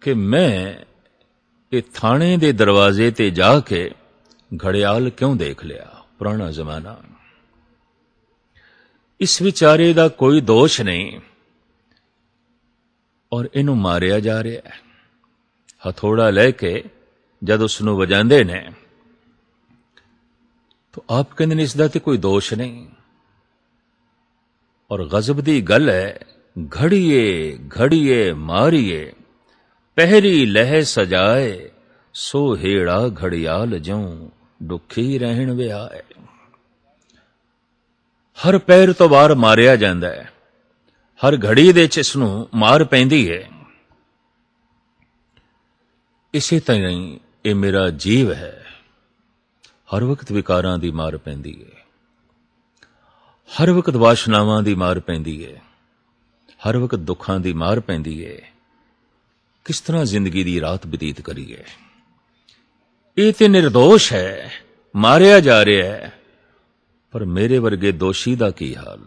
ਕਿ ਮੈਂ ਇਹ ਥਾਣੇ ਦੇ ਦਰਵਾਜ਼ੇ ਤੇ ਜਾ ਕੇ ਘੜਿਆਲ ਕਿਉਂ ਦੇਖ ਲਿਆ? ਪੁਰਾਣਾ ਜ਼ਮਾਨਾ। ਇਸ ਵਿਚਾਰੇ ਦਾ ਕੋਈ ਦੋਸ਼ ਨਹੀਂ ਔਰ ਇਹਨੂੰ ਮਾਰਿਆ ਜਾ ਰਿਹਾ ਹੈ। ਹਥੋੜਾ ਲੈ ਕੇ ਜਦ ਉਸ ਨੂੰ ਵਜਾਉਂਦੇ ਨੇ ਤੋ ਆਪ ਕਹਿੰਦੇ ਨੇ ਇਸ ਦਾ ਤੇ ਕੋਈ ਦੋਸ਼ ਨਹੀਂ ਔਰ ਗਜ਼ਬ ਦੀ ਗੱਲ ਹੈ ਘੜੀਏ ਘੜੀਏ ਮਾਰੀਏ ਪਹਿਰੀ ਲਹਿ ਸਜਾਏ ਸੋ ਹੇੜਾ ਘੜਿਆਲ ਜਉ ਦੁਖੀ ਰਹਿਣ ਵਿਆਏ ਹਰ ਪੈਰ ਤੋਂ ਬਾਹਰ ਮਾਰਿਆ ਜਾਂਦਾ ਹੈ ਹਰ ਘੜੀ ਦੇ ਚ ਇਸ ਨੂੰ ਮਾਰ ਪੈਂਦੀ ਹੈ ਇਸੇ ਤਰ੍ਹਾਂ ਇਹ ਮੇਰਾ ਜੀਵ ਹੈ ਹਰ ਵਕਤ ਵਿਕਾਰਾਂ ਦੀ ਮਾਰ ਪੈਂਦੀ ਹੈ ਹਰ ਵਕਤ ਵਾਸ਼ਨਾਵਾਂ ਦੀ ਮਾਰ ਪੈਂਦੀ ਹੈ ਹਰ ਵਕਤ ਦੁੱਖਾਂ ਦੀ ਮਾਰ ਪੈਂਦੀ ਹੈ ਕਿਸ ਤਰ੍ਹਾਂ ਜ਼ਿੰਦਗੀ ਦੀ ਰਾਤ ਬਤੀਤ ਕਰੀਏ ਇਹ ਤੇ નિર્ਦੋਸ਼ ਹੈ, ਮਾਰਿਆ ਜਾ ਰਿਹਾ ਹੈ। ਪਰ ਮੇਰੇ ਵਰਗੇ ਦੋਸ਼ੀ ਦਾ ਕੀ ਹਾਲ?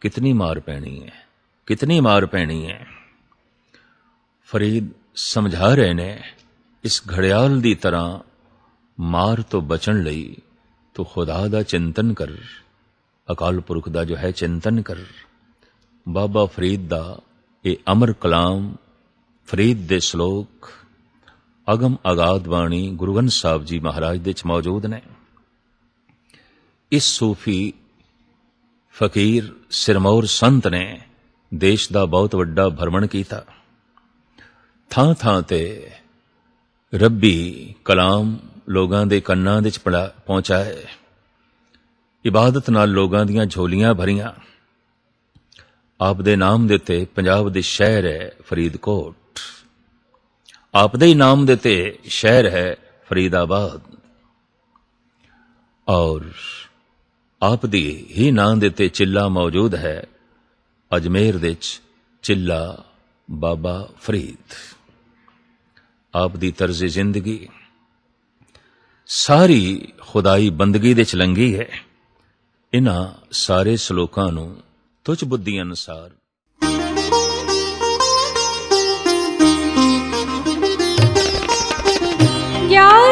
ਕਿਤਨੀ ਮਾਰ ਪੈਣੀ ਹੈ ਕਿਤਨੀ ਮਾਰ ਪੈਣੀ ਹੈ ਫਰੀਦ ਸਮਝਾ ਰਹੇ ਨੇ, ਇਸ ਘੜਿਆਲ ਦੀ ਤਰ੍ਹਾਂ ਮਾਰ ਤੋਂ ਬਚਣ ਲਈ ਤੂੰ ਖੁਦਾ ਦਾ ਚਿੰਤਨ ਕਰ, ਅਕਾਲ ਪੁਰਖ ਦਾ ਜੋ ਹੈ ਚਿੰਤਨ ਕਰ। ਬਾਬਾ ਫਰੀਦ ਦਾ ਇਹ ਅਮਰ ਕਲਾਮ, ਫਰੀਦ ਦੇ ਸ਼ਲੋਕ, ਅਗਮ ਆਗਾਦ ਬਾਣੀ ਗੁਰੂ ਗ੍ਰੰਥ ਸਾਹਿਬ ਜੀ ਮਹਾਰਾਜ ਦੇ ਚ ਮੌਜੂਦ ਨੇ। ਇਸ ਸੂਫੀ ਫਕੀਰ ਸਿਰਮੌਰ ਸੰਤ ਨੇ ਦੇਸ਼ ਦਾ ਬਹੁਤ ਵੱਡਾ ਭਰਮਣ ਕੀਤਾ। ਥਾਂ ਥਾਂ ਤੇ ਰੱਬੀ ਕਲਾਮ ਲੋਕਾਂ ਦੇ ਕੰਨਾਂ ਵਿੱਚ ਪੜਾ- ਪਹੁੰਚਾਏ ਇਬਾਦਤ ਨਾਲ ਲੋਕਾਂ ਦੀਆਂ ਝੋਲੀਆਂ ਭਰੀਆਂ। ਆਪ ਦੇ ਨਾਮ ਦੇ ਉੱਤੇ ਪੰਜਾਬ ਦੇ ਸ਼ਹਿਰ ਹੈ ਫਰੀਦਕੋਟ। ਆਪ ਦੇ ਹੀ ਨਾਮ ਦੇ ਉੱਤੇ ਸ਼ਹਿਰ ਹੈ ਫਰੀਦਾਬਾਦ। ਔਰ ਆਪ ਦੀ ਹੀ ਨਾਂ ਦੇ ਉੱਤੇ ਚਿੱਲਾ ਮੌਜੂਦ ਹੈ। ਅਜਮੇਰ ਵਿੱਚ ਚਿੱਲਾ ਬਾਬਾ ਫਰੀਦ। ਆਪ ਦੀ ਤਰਜ਼ ਜ਼ਿੰਦਗੀ। ਸਾਰੀ ਖੁਦਾਈ ਬੰਦਗੀ ਦੇ ਚ ਚਲੰਗੀ ਹੈ। ਇਹਨਾਂ ਸਾਰੇ ਸ਼ਲੋਕਾਂ ਨੂੰ ਤੁਝ ਬੁੱਧੀ ਅਨਸਾਰ। ਯਾਰ